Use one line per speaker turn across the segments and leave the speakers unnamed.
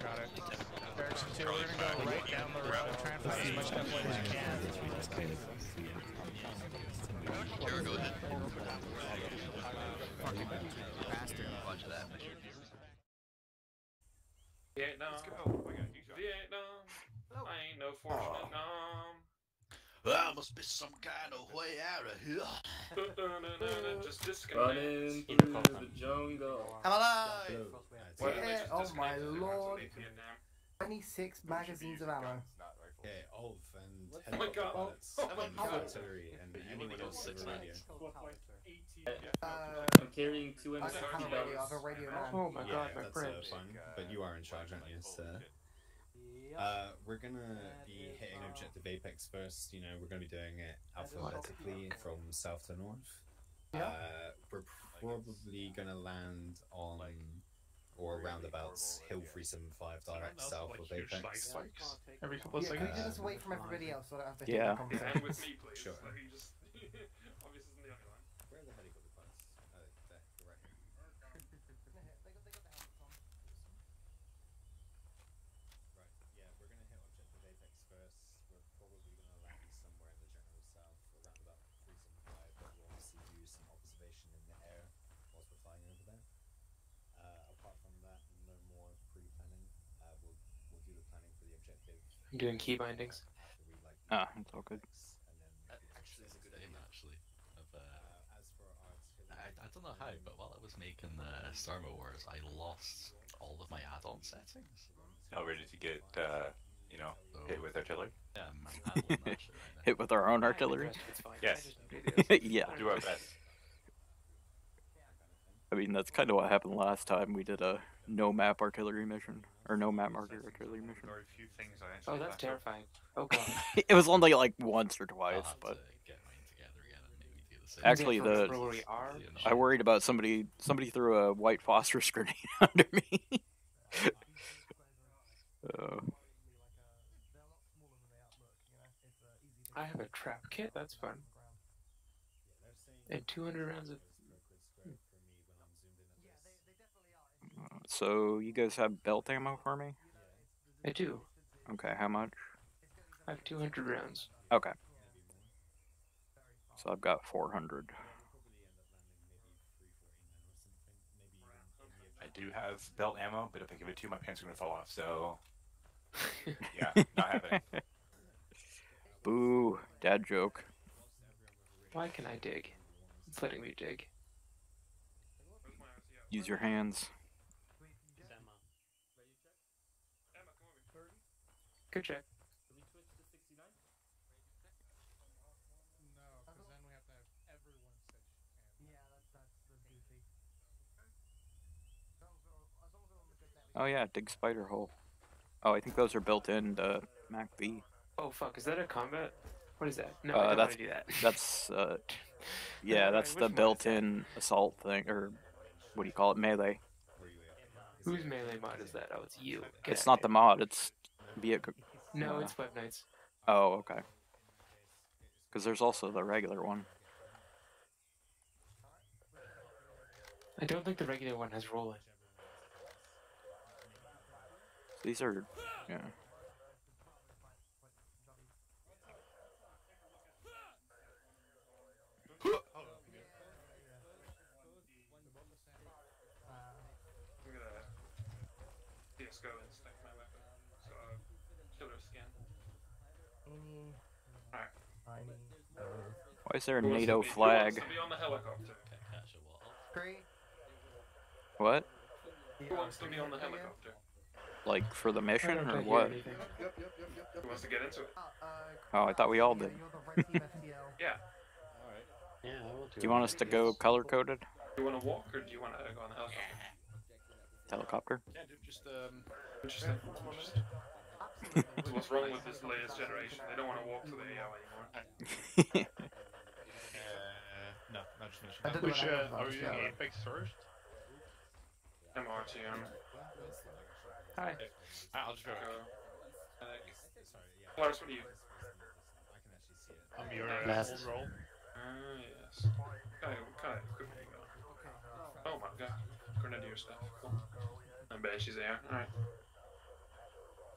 Got it. Direction two, we're gonna go right down the road, try and find as much deploy as oh you can.
Kara, go ahead.
Watch that.
Vietnam. Vietnam. I ain't no fortunate nom.
Ah, must be some kind of way out of here.
Just
Running
disconnect.
through the jungle.
I'm alive!
Why don't they
Yeah,
just
oh
disconnect
my
it? That's
lord.
what they did now.
26 magazines of ammo.
Okay, Olf and
Oh my God.
pilots
Oh my
and
God.
artillery and anyone else with a radio.
Uh,
I'm carrying two
I don't have a radio, I have a radio man.
Oh my
yeah,
god, my
that's uh,
friend.
fun, but you are in charge, aren't you? So, uh, we're gonna be hitting Objective Apex first. You know, we're gonna be doing it alphabetically from south to north. Uh, we're probably gonna land on or around roundabouts Hill 375 direct south of Apex.
Every couple of
Yeah, can we
seconds.
do this away from everybody else so I don't have to
Yeah.
the
And
conversation?
with me, please.
Sure.
Like, you just... Obvious isn't the only one.
Where are the helicopter parts? Oh, there, right here. Right, yeah, we're gonna hit Objective Apex first. We're probably gonna land somewhere in the general south, around about 375, but we'll obviously do some observation in the air whilst we're flying over there. Uh, apart from that, no more pre-planning. Uh, we'll, we'll do the planning for the objective.
I'm doing key bindings.
After we, like,
Ah,
do
it's all good.
Apex, and then we
That actually is a good
successful
aim, actually. Of, uh,
as for
I, I don't know how, but while I was making the Starmo Wars, I lost all of my add-on settings.
Now ready to get, uh, you know, hit with artillery.
Yeah, I'm handling that shit right.
Hit with our own artillery.
It's fine.
Yes.
I just do this.
yeah.
Do our best.
I mean, that's kind of what happened last time. We did a no map artillery mission or no map marker artillery mission.
There a few things I
Oh, that's terrifying. Oh god.
it was only like once or twice, but
to get mine together again and maybe do the same.
Actually, the-
for where we are.
Really
I worried about somebody. Somebody threw a white phosphorus grenade under me. uh,
I have a trap kit. That's fun. And 200 rounds of.
So you guys have belt ammo for me?
I do.
Okay, how much?
I have 200 rounds.
Okay. So I've got 400.
I do have belt ammo, but if I give it to you, my pants are gonna fall off. So yeah, not happening.
Boo, dad joke.
Why can I dig? It's letting me dig.
Use your hands.
Good check.
Oh yeah, dig spider hole. Oh, I think those are built in to Mac V.
Oh fuck, is that a combat? What is that? No,
Uh,
I don't
that's-
want to do that.
That's uh, yeah, that's the built-in assault thing, or what do you call it, melee.
Whose melee mod is that? Oh, it's you. Get
It's not
of
the mod. It's vehicle.
No,
uh,
it's WebKnight's.
Oh, okay. Because there's also the regular one.
I don't think the regular one has rolling.
These are, yeah.
I'm gonna CSGO and stack my weapon. So, killer skin. Alright.
Why is there a
Who wants to
NATO
be- who
flag?
wants to be on the helicopter?
Catch a wall.
Great.
What?
Who wants to be on the helicopter?
Like for the
I
mission
don't
or
hear
what?
anything.
Who wants to get into it?
Oh, I thought we all did.
Yeah.
Yeah, I will
Do you want us to go color coded
Do you want to walk or do you want to go on the helicopter?
helicopter?
Yeah, dude, just um.
Interesting. Interesting. So what's wrong with this latest generation? They don't want to walk to the AO anymore.
Uh, no, not just finishing.
I
Which uh, are you using
yeah.
Apex first?
MRTM.
Hi.
I'll just go.
Go. Uh, Lars, what are you?
I'm your uh, old roll.
Ah, yes. What kind of, what kind of equipment you got? Oh my god. Grenadier stuff. Cool. I bet she's there. Alright.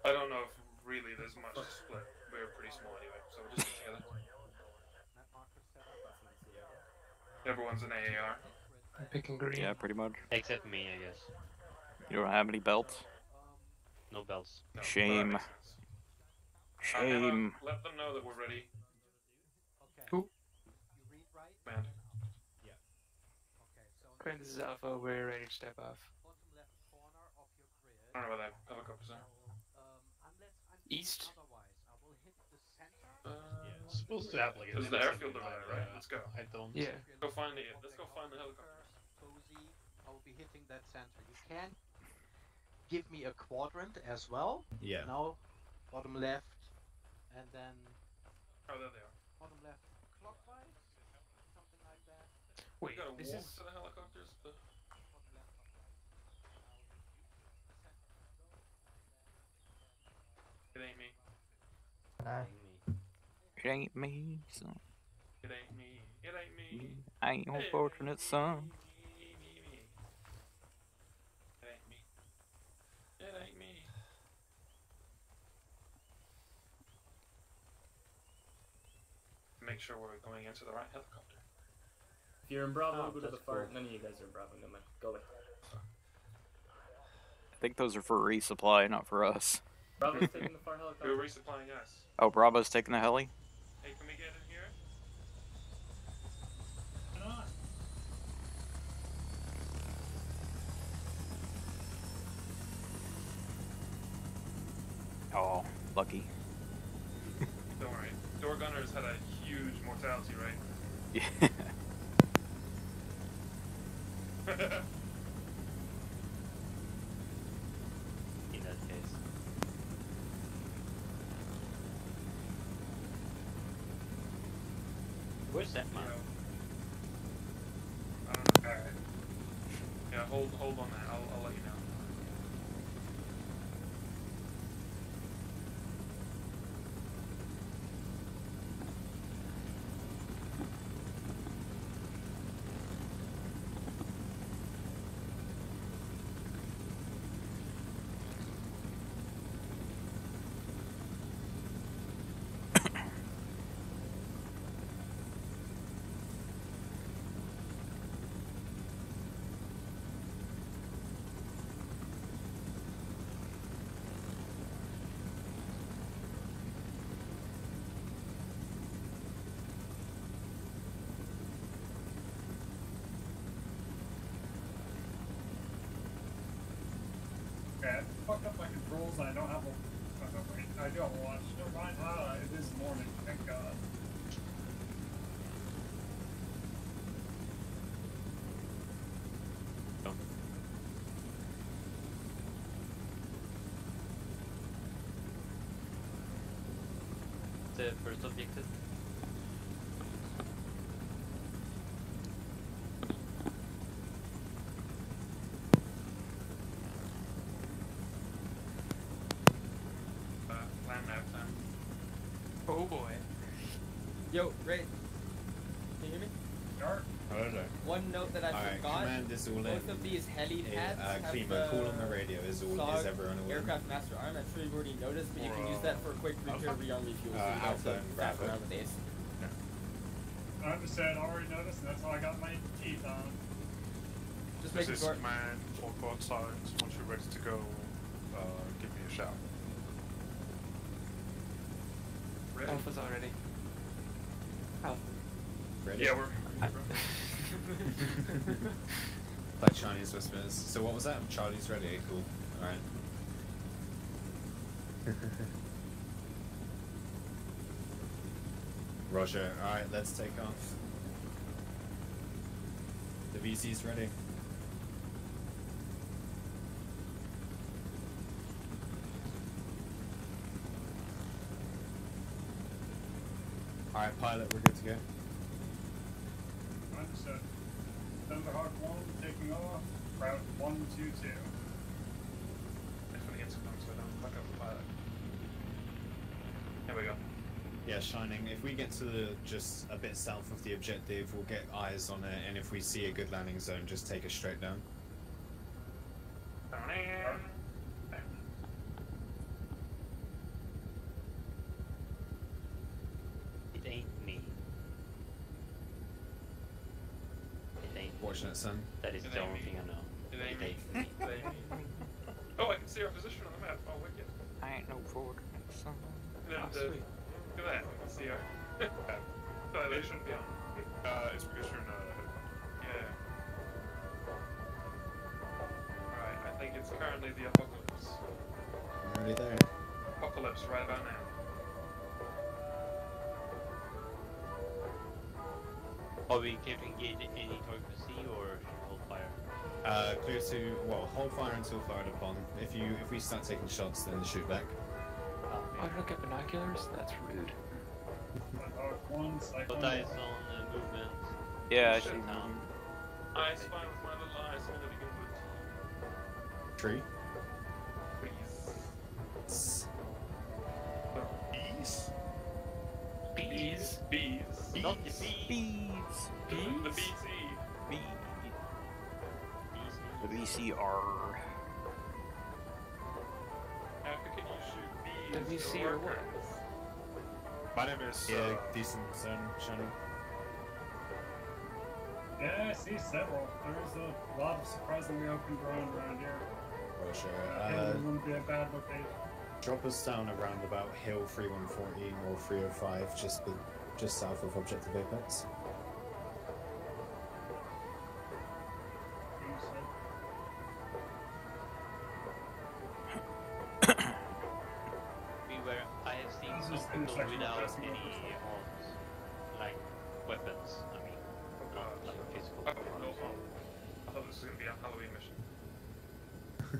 I don't know if really there's much to split. We're pretty small anyway, so we'll just get together. Everyone's an AAR.
I'm picking green.
Yeah, pretty much.
Except me, I guess.
You don't have any belts?
No belts.
No, but
Shame.
Uh,
Shame.
let them know that we're ready.
Who?
Man.
Okay, this is Alpha. We're ready to step off.
I don't know where that helicopters are.
East.
Uh,
supposed to have like a
There's the
limited
airfield over
amount,
there, right? Let's go.
I don't.
Yeah.
Go find it. Let's go find the helicopter.
Cozy, I will be hitting that center. You can give me a quadrant as well.
Yeah.
Now, bottom left, and then
Oh, there they are.
bottom left clockwise, something like that.
Wait, this is
the helicopters. Uh,
Bottom left clockwise.
It ain't me.
No.
It ain't me, son.
It ain't me. It ain't me.
I ain't no
It ain't
son.
It ain't me. It ain't me. Make sure we're going into the right helicopter.
If you're in Bravo,
Oh,
go to the
that's
far.
cool.
None of you guys are in Bravo. No man. Go away.
I think those are for resupply, not for us.
Bravo's taking the far
Who
helicopter.
are resupplying us?
Oh, Bravo's taking the heli?
Hey, can we get in here?
Oh, lucky.
Don't worry. Door gunners had a huge mortality rate.
Yeah.
In that case. Where's that.
Alright. Yeah, hold hold on that. I'll, I'll let you know.
Okay, I fucked up my controls and I don't have a. Oh, no, wait, I do have a watch. Never mind. Ah, it is morning. Thank God.
The first objective.
Uh, land nav time.
Oh boy.
Yo, Ray. Can you hear me?
Dark.
Hello.
One note that I
Alright,
forgot.
command is all in.
Both of these heli
Hey, uh,
have
Klima,
the
call on the radio. Is all is everyone all in?
aircraft master arm. I'm sure you've already noticed, but you can use that for a quick repair, rearm refuel.
Uh,
so you don't
Alpha
have
and
to faff around with these.
I understand. I already noticed, and that's how I got my teeth on.
Just make
This
making
is
sure.
command for both sides. Once you're ready to go, uh, give me a shout.
Ready?
Alpha's already. Alpha.
Ready?
Yeah, we're.
like Chinese whispers. So what was that? Charlie's ready. Cool. All right. Roger. All right, let's take off. The VC's ready. All right, pilot, we're good to go.
Taking off. Route 122.
I'm just gonna get some so I don't fuck up the pilot. Here we go.
Yeah, Shining. If we get to the just a bit south of the objective, we'll get eyes on it, and if we see a good landing zone, just take us straight down. Clear to well, hold fire until fired upon. If you if we start taking shots, then shoot back.
I look at binoculars? That's rude.
Hawk one, Cyclone.
But that is on uh, movement.
Yeah, I
Shut
see.
down.
Eyes fine with my little eyes, all that good.
Tree.
VC or what?
My name is.
Yeah,
Uh,
decent zone, Shannon.
Yeah, I see several. There's a lot of surprisingly open ground around here.
For sure.
I
Uh,
it wouldn't be a bad location.
drop us down around about Hill 3114 or 305, just be, just south of Objective Apex.
Is
people
intersection
without any arms. Like weapons, I mean. Oh, not like physical
Oh,
arms.
no. I thought this was going to be a Halloween mission.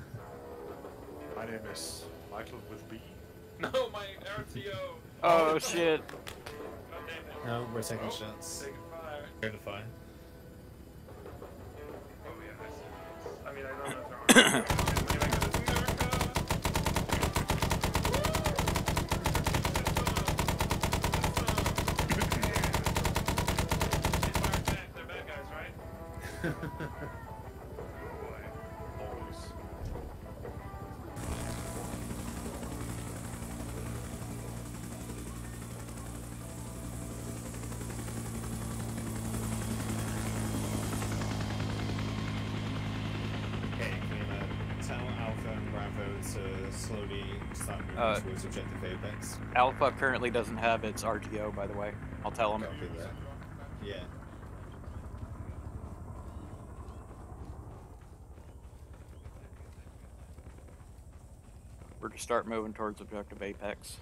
my name is Michael with B.
No, my RTO.
Oh shit.
God.
No, we're taking
Oh,
shots.
Taking fire.
Clear the fire.
Oh yeah, I see. I mean, I don't know if they're on.
Towards Objective Apex.
Alpha currently doesn't have its RTO, by the way. I'll tell him.
Copy that. Yeah.
We're to start moving towards Objective Apex.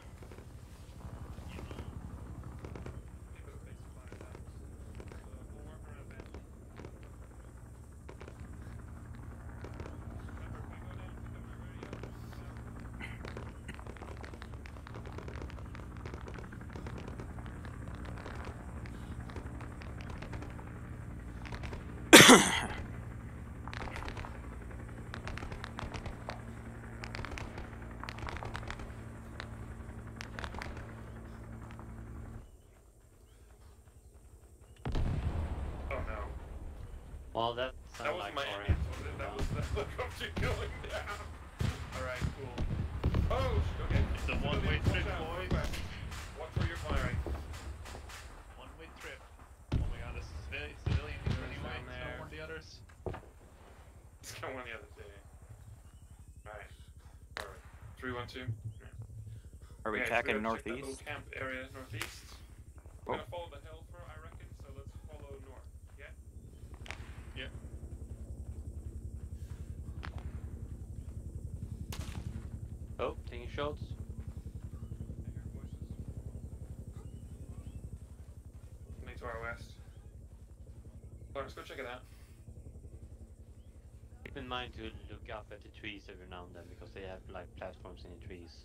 Attacking
we gotta check that
northeast?
camp area northeast. We're
Oh.
gonna follow the hill for, I reckon, so let's follow north. Yeah?
Yeah.
Oh, taking shots.
I hear voices. Something to our west. Lawrence, go check it out.
Keep in mind to look up at the trees every now and then because they have like platforms in the trees.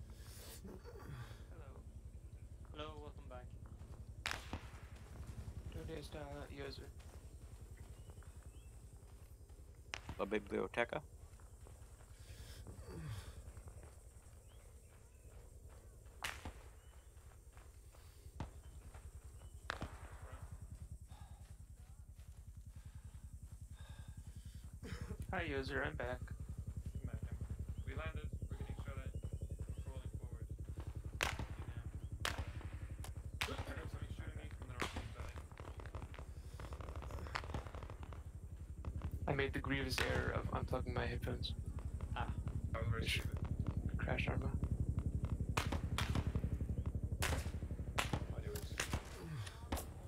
biblioteca.
Hi user, I'm back.
We landed. We're getting shot at. Rolling forward. Somebody's shooting me from the northeast side.
I made the grievous error of unplugging my headphones.
Ah.
That was very stupid.
Crash Arma.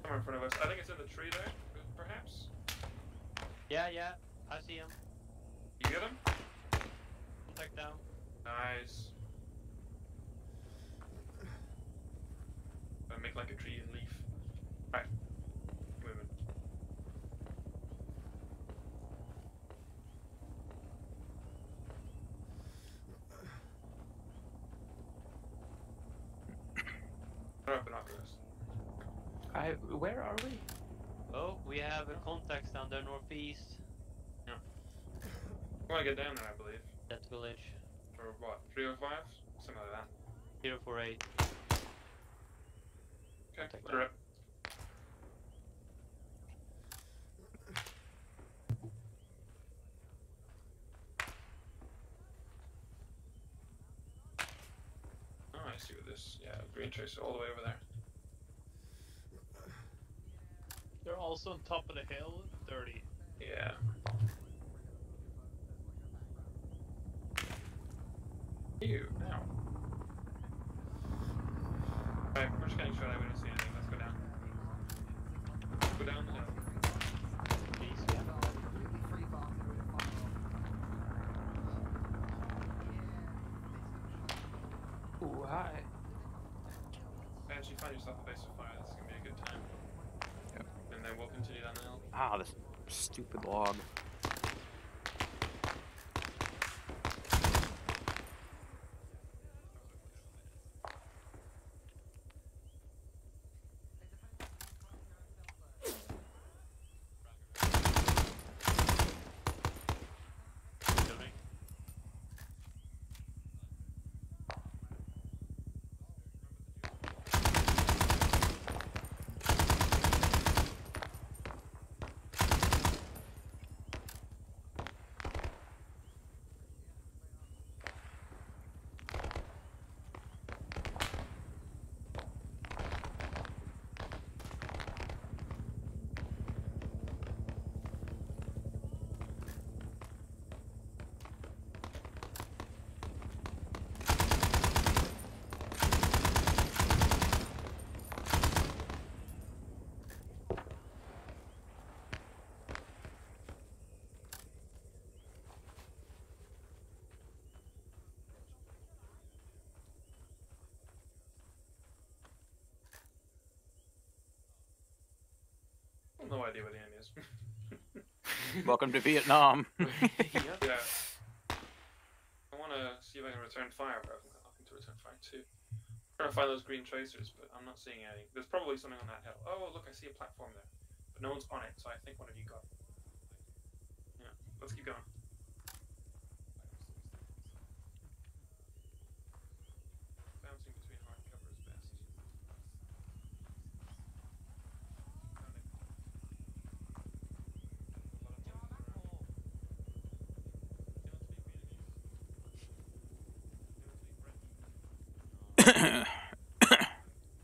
Somewhere in front of us. I think it's in the tree there, perhaps.
Yeah, yeah, I see him.
You get him?
Contact down.
Nice. I make like a tree and leaf. Right. Moving. Throw up binoculars.
I. Where are we?
Oh, we have a contact down there northeast.
Yeah. I want to get down there, I believe.
That village.
For what? 305? Something like that.
048.
Okay, we're up. Oh, I see what this. Yeah, green tracer all the way over there.
They're also on top of the hill, 30.
Yeah. Ew, now. Alright, we're just getting shot at. We don't see anything. Let's go down. Let's go down the hill.
Please, yeah.
Ooh, hi.
As you find yourself a base of fire, this is gonna be a good time.
Yep.
And then we'll continue down the hill.
Ah, this stupid log.
No idea where the end is.
Welcome to Vietnam.
yeah. I want to see if I can return fire, but I'm looking to return fire too. I'm trying to find those green tracers, but I'm not seeing any. There's probably something on that hill. Oh, look, I see a platform there. But no one's on it, so I think one of you got it. Yeah, let's keep going. Bouncing between hard cover is best.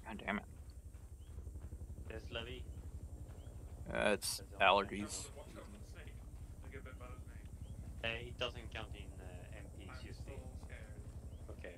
God damn it.
There's Levy.
Uh, it's allergies.
Uh, it doesn't count in uh, MPs, you see. Okay.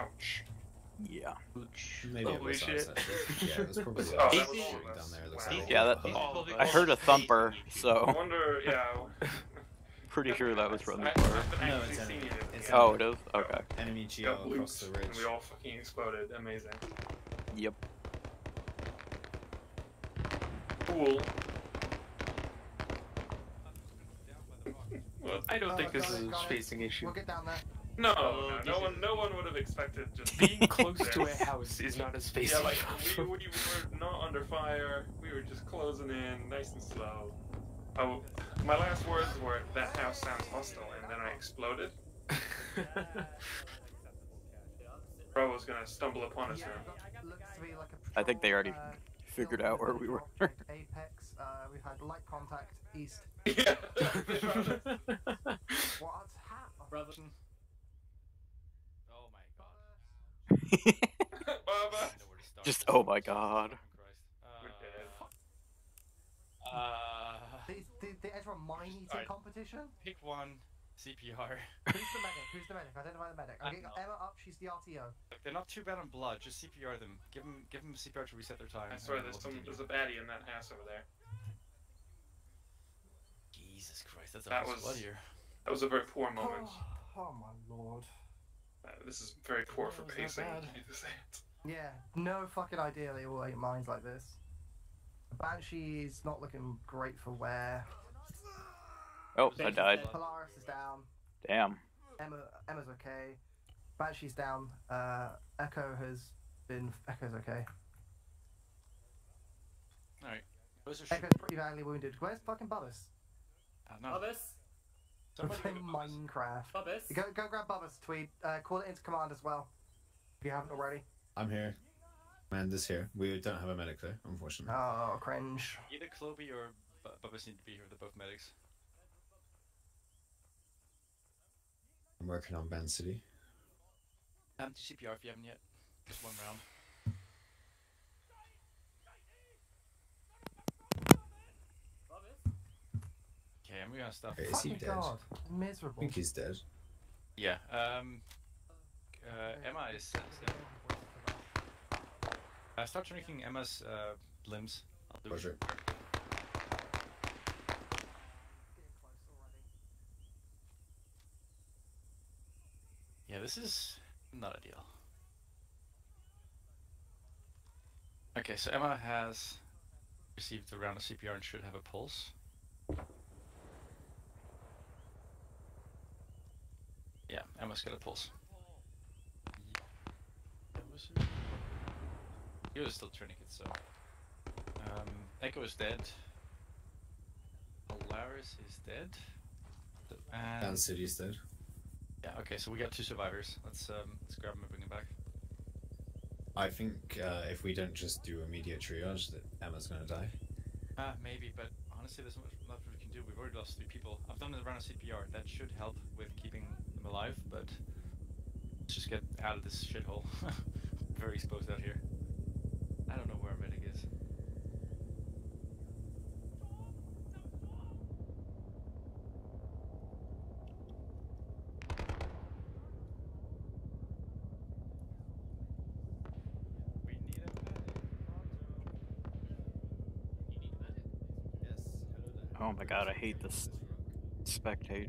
Ouch.
Yeah.
Maybe it
Holy
was us,
shit.
actually. Yeah, it was probably us
Oh, that was
shooting down there. It looks like
Yeah, that.
All of
I heard a thumper, so.
I wonder, yeah.
pretty sure that was from the
I,
car.
No, it's
seeing
enemy.
it.
It's
yeah.
Oh, it is. Okay.
enemy
Got
geo across
looped,
the
and
ridge.
we all fucking exploded. Amazing.
Yep.
Cool. Well,
I don't think uh,
this
is a
got
spacing issue.
We'll get down there.
No,
Oh,
no, no one, no one would have expected just
Being close to a house is not a spacing
Yeah, like we, we, we were not under fire. We were just closing in, nice and slow. Oh, my last words were "that house sounds hostile," and then I exploded. Bro was gonna stumble upon us
Yeah,
now.
looks to be like a
I think they already
uh,
figured out where we were.
Apex. Uh, we've had light contact east.
Yeah.
What's happened?
Brother.
Oh my god.
Baba.
I know where to start.
Just oh my god.
We're.
Uh, uh,
Did, did they enter a mine eating
Alright.
competition?
pick one. CPR.
Who's the medic? Who's the medic? Identify the medic. I'm getting Emma up. She's the RTO.
They're not too bad on blood. Just CPR them. Give them, give them CPR to reset their time.
I swear, there's some, there's a baddie in that house over there.
Jesus Christ, that's a
That was-
blood here.
That was a very poor moment.
Oh, my lord.
Uh, this is very poor for pacing.
not bad.
I hate to say it.
Yeah, no fucking idea they all ate mines like this. Banshee's not looking great for wear.
Oh, I died.
Polaris is down.
Damn.
Emma, Emma's okay. Banshee's down. Uh, Echo has been. Echo's okay.
Alright. Those are shoot-
Echo's pretty badly wounded. Where's fucking Bubbas?
uh, no.
Bubba's.
We're
Somebody
playing
go to
Minecraft.
Bubba's.
Go, go grab Bubbas, Tweed. Uh, call it into command as well. If you haven't already.
I'm here. Amanda's here. We don't have a medic though, unfortunately.
Oh, cringe.
Either Cloby or Bu- Bubba's need to be here. They're both medics.
I'm working on Ben City.
Um, do CPR if you haven't yet. Just one round. Okay, I'm gonna stop.
Is he dead?
God.
I think he's dead.
Yeah. Um. Uh, Emma is set. Yeah. Uh, start drinking Emma's uh, limbs. I'll do
Roger.
Yeah, this is not ideal. Okay, so Emma has received a round of CPR and should have a pulse. Yeah, Emma's got a pulse. That was He was still tourniquet, so. Um, Echo is dead. Polaris is dead. And
Ben is dead.
yeah, okay, so we got two survivors. Let's um, let's grab them and bring them back.
I think uh, if we don't just do immediate triage, that Emma's gonna die.
Uh, maybe, but honestly, there's not much not much we can do. We've already lost three people. I've done a round of CPR. That should help with keeping them alive, but let's just get out of this shithole. Very exposed out here. I don't know where our medic is. We need a medic.
Yes. Hello there.
Oh my god, I hate this spectate.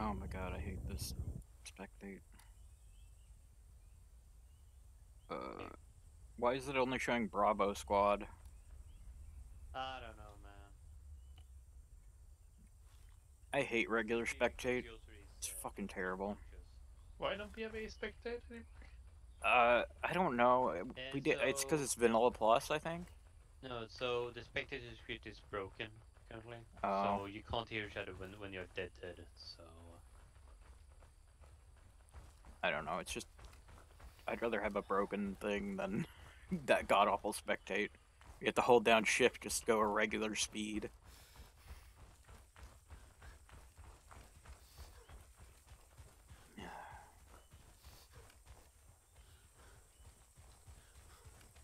Oh my god, I hate this spectate. Uh, why is it only showing Bravo Squad?
I don't know, man.
I hate regular spectate. It's fucking terrible.
Why don't we have a spectate anymore?
Uh, I don't know. We
And
did. It's because it's vanilla plus, I think.
No, so the spectator script is broken currently.
Oh.
So you can't hear each other when when you're dead dead. So
I don't know. It's just I'd rather have a broken thing than that god awful spectate. You have to hold down shift just to go a regular speed. I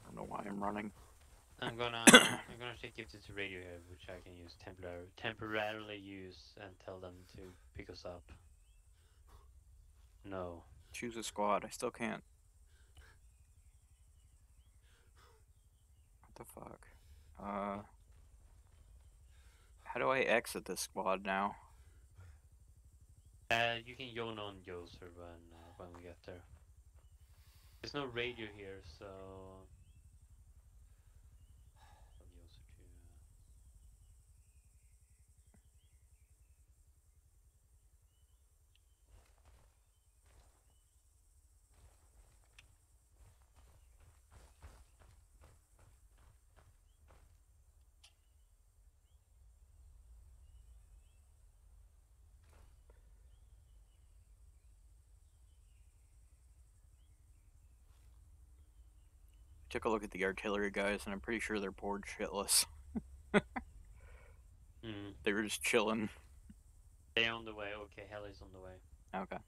don't know why I'm running.
I'm gonna I'm gonna take it to the radio here, which I can use temporarily temporarily use and tell them to pick us up. No.
Choose a squad. I still can't. What the fuck? Uh, how do I exit this squad now?
Uh, you can yawn on Yoser when uh, when we get there. There's no radio here, so. Tell Yoser to, uh,
Took a look at the artillery guys, and I'm pretty sure they're bored shitless.
Hmm.
They were just chilling.
They're on the way. Okay, Heli's on the way.
Okay.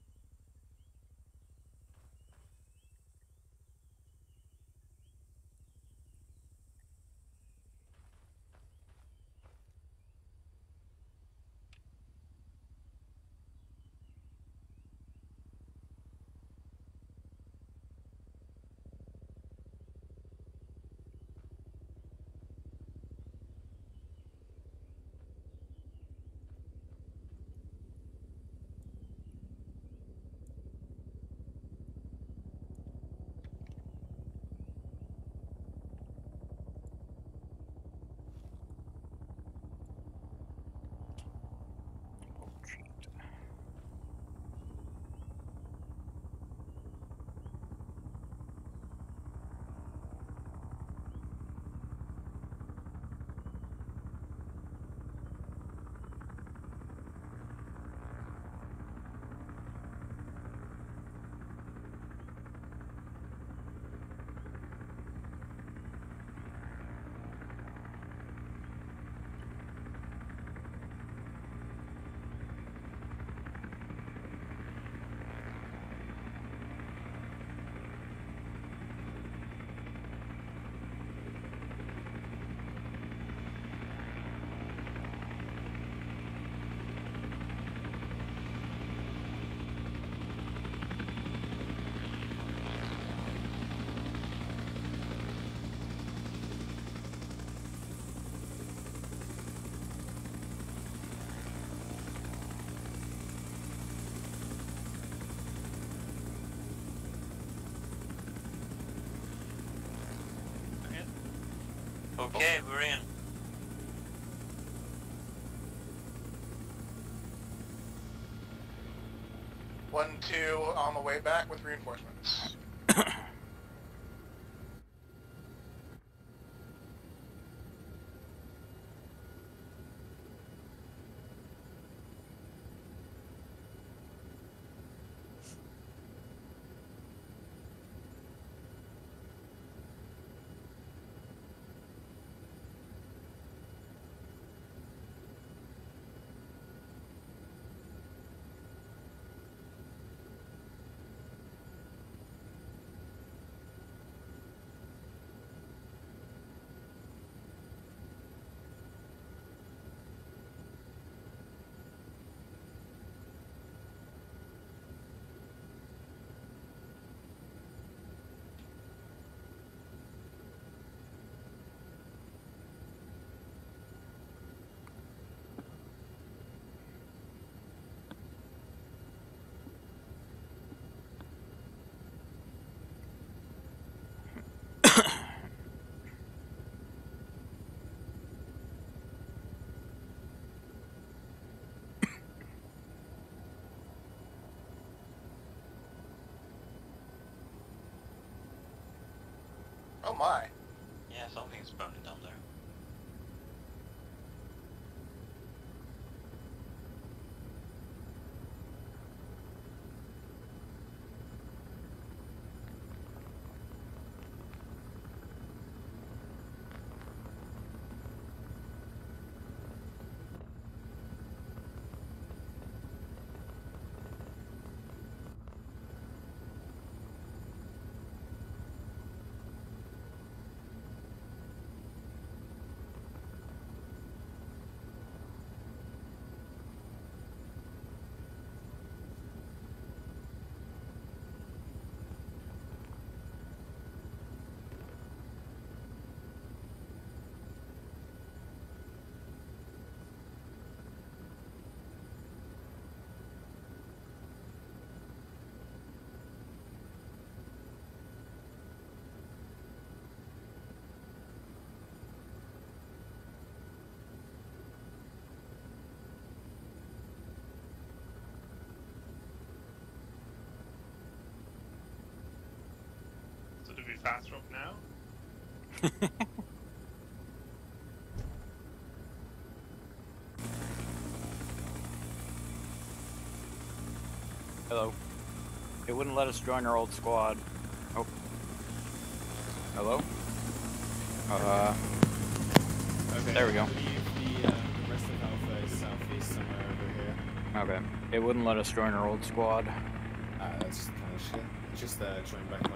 Okay, we're in.
One, two, on the way back with reinforcements.
Oh my.
Yeah, something's burning down there.
So do we fast rope now?
Hello. It wouldn't let us join our old squad. Oh. Hello? Uh.
Okay,
There we go.
The, uh, the rest of Alpha is southeast, somewhere over here.
Okay. It wouldn't let us join our old squad.
Ah, that's kind of shit. It's just uh, join back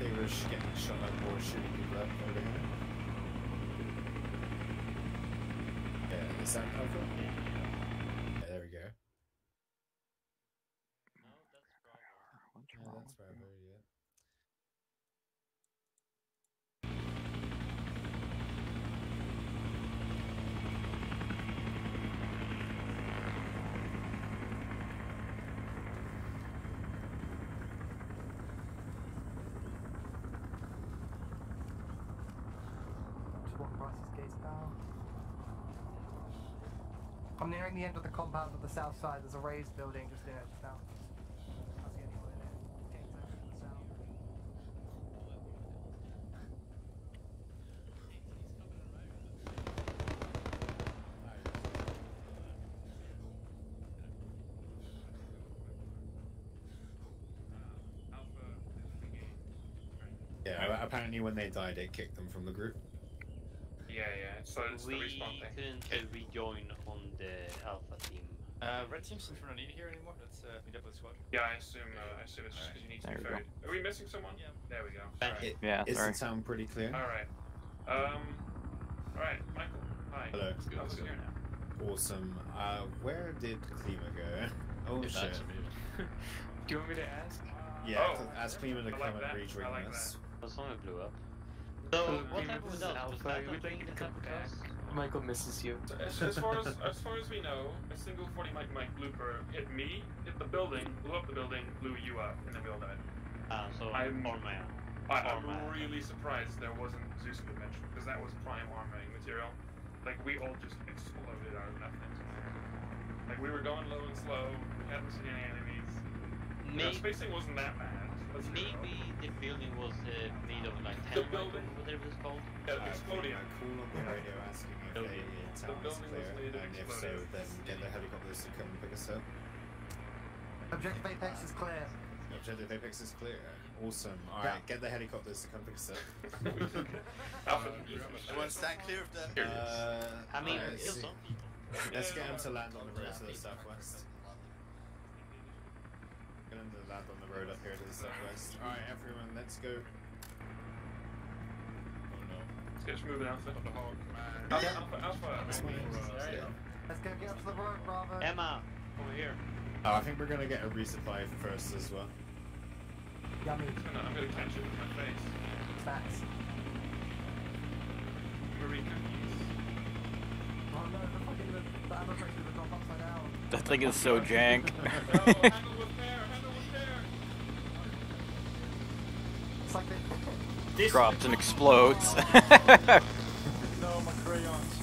on him. Yeah, I believe they were getting shot up or shooting people up over here. Yeah, is that Alpha? Yeah, there we go. Yeah, that's Bravo, yeah.
Just walk past these gates now. I'm nearing the end of the compound on the south side. There's a raised building just in it now. Can't see anyone in it. Gates open to the south.
Yeah, apparently when they died, it kicked them from the group.
Yeah, yeah. So it's the
we
respawn thing.
couldn't rejoin on the alpha team.
Uh, red team, since we're not needed here anymore, let's uh, meet up with the squad.
Yeah, I assume. Uh, I assume it's just because you need to
There
be
we go.
ferried. Are we missing someone? Yeah. There we go.
Ben-
Alright.
Yeah,
Is
sorry.
the town pretty clear?
All right. Um. All right, Michael. Hi.
Hello.
How's it going?
Awesome. Uh, where did Klima go? Oh
If
shit.
Do you want me to ask?
Yeah,
Oh,
ask Klima to
I
come
like
and
that.
rejoin
I like
us.
The song blew up.
So,
So, what
Klima,
type
this
of
is
adult? Was
Alpha.
that
We'd
the
like
thing
to
that
come
happened
back.
To us?
Michael misses you.
As, as far as as far as we know, a single 40 mike mike blooper hit me, hit the building, blew up the building, blew you up, and then we all died.
Ah, so
I'm-
on my own.
I, I'm
Format.
really surprised there wasn't Zeus Convention because that was prime armoring material. Like we all just exploded out of nothing. Like we were going low and slow. We hadn't seen any enemies. The
Maybe,
spacing wasn't that bad. Let's be real.
maybe the building was uh, made of like
The
10
building-
whatever it's called.
Yeah,
Uh,
exploding.
Klima, call on the radio asking if
Building.
the
The
town is
building
clear, and if so, then get the helicopters to come and pick us up.
Objective Apex is clear.
Objective Apex is clear. Awesome.
Yeah.
Alright, get the helicopters to come pick us up.
Alpha.
Everyone stand clear of them.
Uh,
I mean,
alright,
kill
see. Let's get them to land on the road to the southwest. Get them to land on the road up here to the southwest. Alright, everyone, let's go.
Oh, let's get moving, Alpha.
Yeah.
Alpha, Alpha, Alpha.
There you go. Let's go get up to the road, Bravo.
Emma, over here.
Oh, I think we're gonna get a resupply first as well.
Yummy.
I'm gonna, I'm gonna catch it with my face.
Snacks.
Marie cookies.
Oh no, the fucking the, the ammo crate's gonna drop upside down.
That thing is so jank.
This
drops and explodes.
no, my crayons.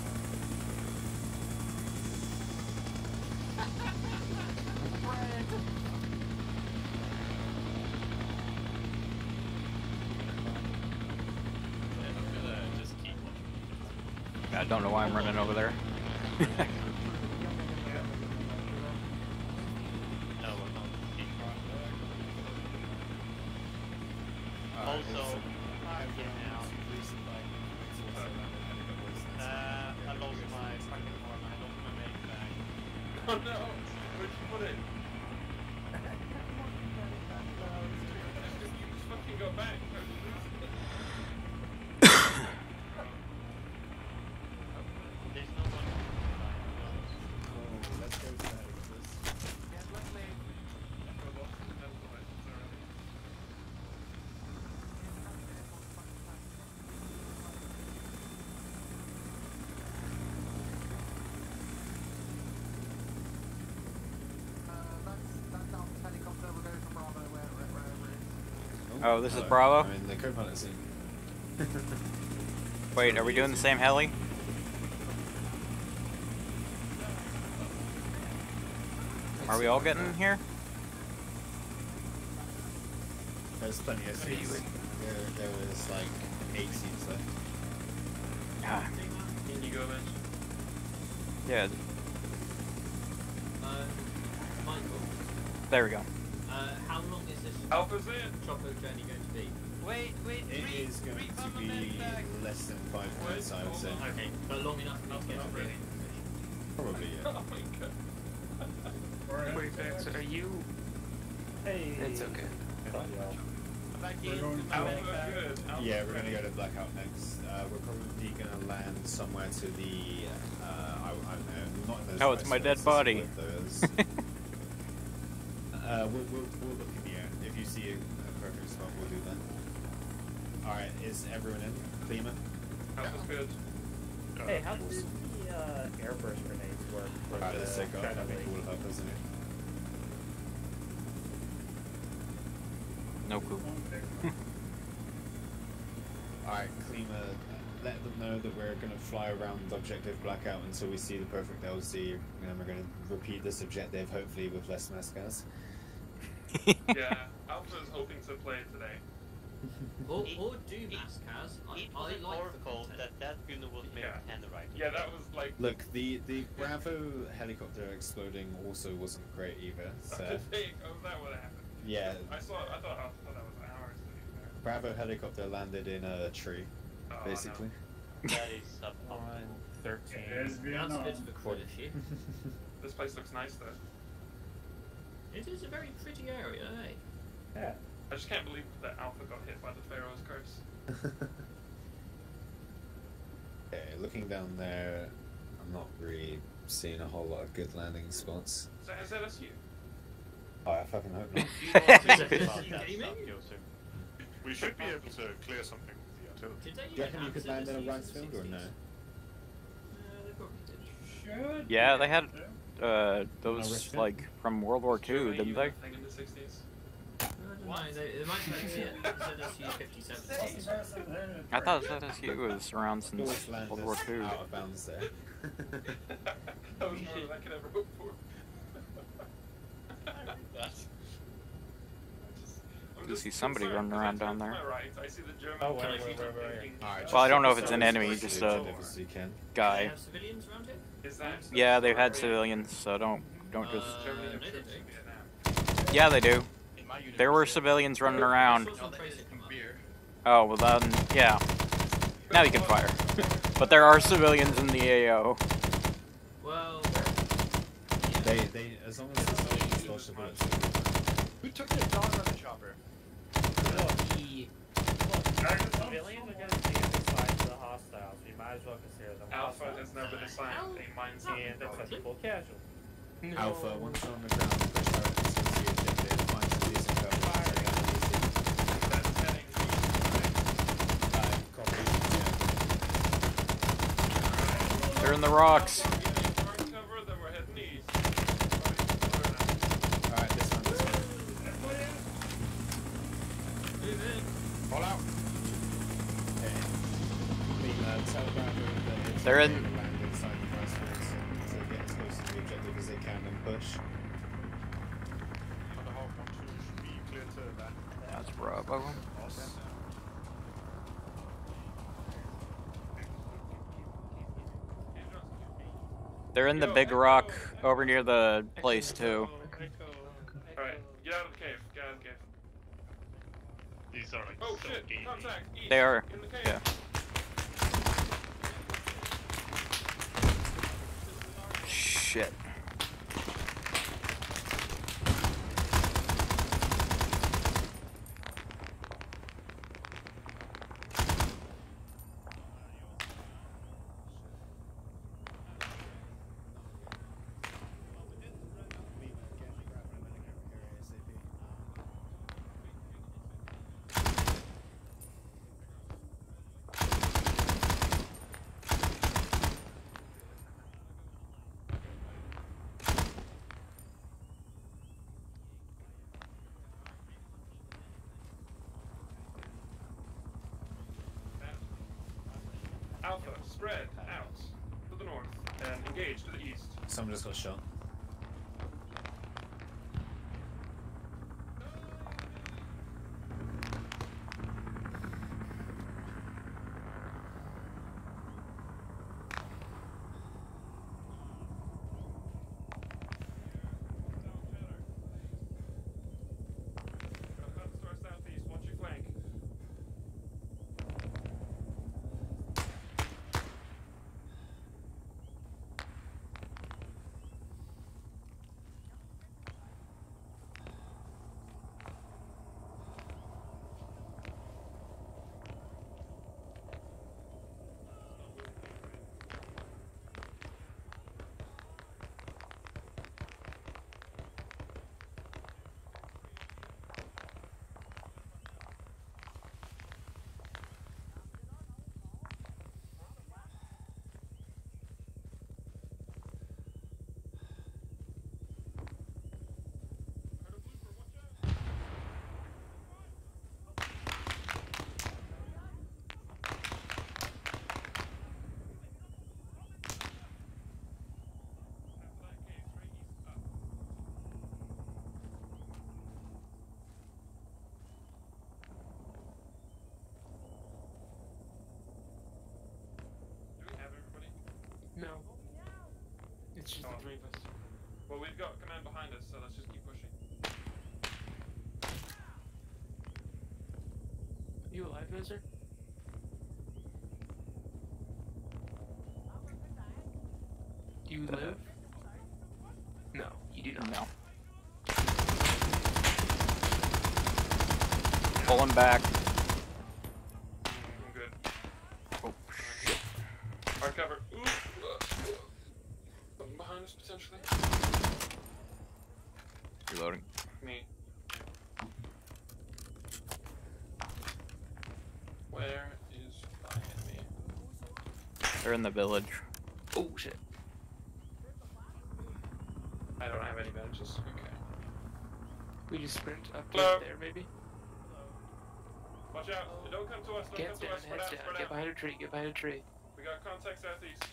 I don't know why I'm running over there. Oh, this is
Hello.
Bravo?
I'm in the co-pilot seat.
Wait, are we doing the same heli? Are we all getting in here?
There's plenty of seats. There, there was like eight seats left.
Ah,
Can you go then?
yeah,
Uh, Michael,
there we go.
uh, how long is this
Alpha's in.
chocolate journey going to be?
Wait, wait, wait.
It is going to be less than five minutes, I would say.
Okay, but long enough for me to get to the
Probably, yeah.
Oh my god.
Wait, Vance, are you?
Hey.
It's okay.
We're going to
Alpha good. Alpha
Yeah, we're gonna go to Blackout next. Uh, we're probably gonna land somewhere to the. Uh, I, I don't know, not in those
Oh, it's my dead body.
uh, we'll, we'll, we'll look in the air. If you see a, a perfect spot, we'll do that. Alright, is everyone in? Klima?
Alpha's good.
Hey, how does the uh, airburst grenades work? for
Alright,
the
let's take off.
kind
I
of
think
like-
isn't it?
No clue.
Alright, Klima, let them know that we're gonna fly around Objective Blackout until we see the perfect LZ, and then we're gonna repeat this objective, hopefully with less Mescas.
yeah, Alpha's hoping to play it today.
Or, or do Mascas. I,
It
I
was
like
oracle that that gunner was made
Yeah.
the handwriting.
Yeah, that was like.
Look, the, the Bravo helicopter exploding also wasn't great either, so...
Hey, oh, that would happen.
Yeah,
I saw. I thought. I thought that was ours. To be.
Bravo helicopter landed in a tree,
Oh,
basically.
That is suboptimal.
Thirteen.
It is
That's
Vietnam.
good for Quillish.
This place looks nice though.
It is a very pretty area, eh?
Yeah.
I just can't believe that Alpha got hit by the Pharaoh's curse.
okay, looking down there, I'm not really seeing a whole lot of good landing spots.
Is that, is that SU?
Oh, I fucking hope not.
We should be able to clear something with the artillery.
Do you reckon you could land in a rice field or no?
Yeah, they had uh, those like from World War II,
Germany
didn't
used
they?
They, they might have ZSU 57.
I thought ZSU was around since
Always land
World War
us
II.
out of bounds there.
that was more than I could ever hope for. I'm
You see somebody
concerned
running
'cause I
around down there.
my right, I see the German
Oh, wait,
tanks
wait, wait, wait.
thinking,
Alright,
Well, I don't know if it's an enemy, just a
objective as.
They
guy.
have civilians around here?
Is that
Yeah, they've had civilians, so don't don't just.
Uh,
Germany
no, they
troops in
don't.
Vietnam?
Yeah, they do.
In my unit,
There were civilians running around.
I saw some tracer come up.
Oh well, then yeah. Now you can fire. but there are civilians in the AO.
Well,
They, they, as long as it's not explosive bullets.
Who took the dog on the chopper?
he
Civilians are going to be assigned to the hostiles. We might as well consider them
Alpha
hostiles.
has never assigned a mine
And acceptable casual.
Alpha, once you're on the ground, push direct towards the objective, find some decent cover. take out the easy.
That's heading
Uh, copy, yeah.
They're in the rocks.
Alright,
this one, this one.
Fall out.
Okay.
They're in-
to land inside the rice fields to get as close to the objective as they can and push.
Thunderhawk 1 2 should be clear to that.
That's Bravo. They're in the big rock over near the place too.
Alright, get out of the cave. Get out of the cave.
These are like
Oh
so
shit!
gamey.
Contact! East,
They are.
In the cave.
Yeah. Shit.
Spread out to the north and engage to the east.
Someone just got shot.
Got cuts to our southeast. Watch your flank. Do we have everybody?
No. It's just the us.
Well, we've got command behind us, so let's just keep pushing.
You alive, Mister? You live? No, you do not.
No. Pulling back.
I'm good.
Oh shit.
Hard cover. Ooh. Something behind us potentially.
Reloading.
Me. Where is my enemy?
They're in the village.
Oh shit.
I don't have any benches. Okay.
We just sprint up
Hello?
there, maybe.
Watch out! Don't come to us! Don't
Get
come to
down,
us! Spread
heads
out!
down.
Spread
Get
out!
behind a tree. Get behind a tree.
We got contact southeast.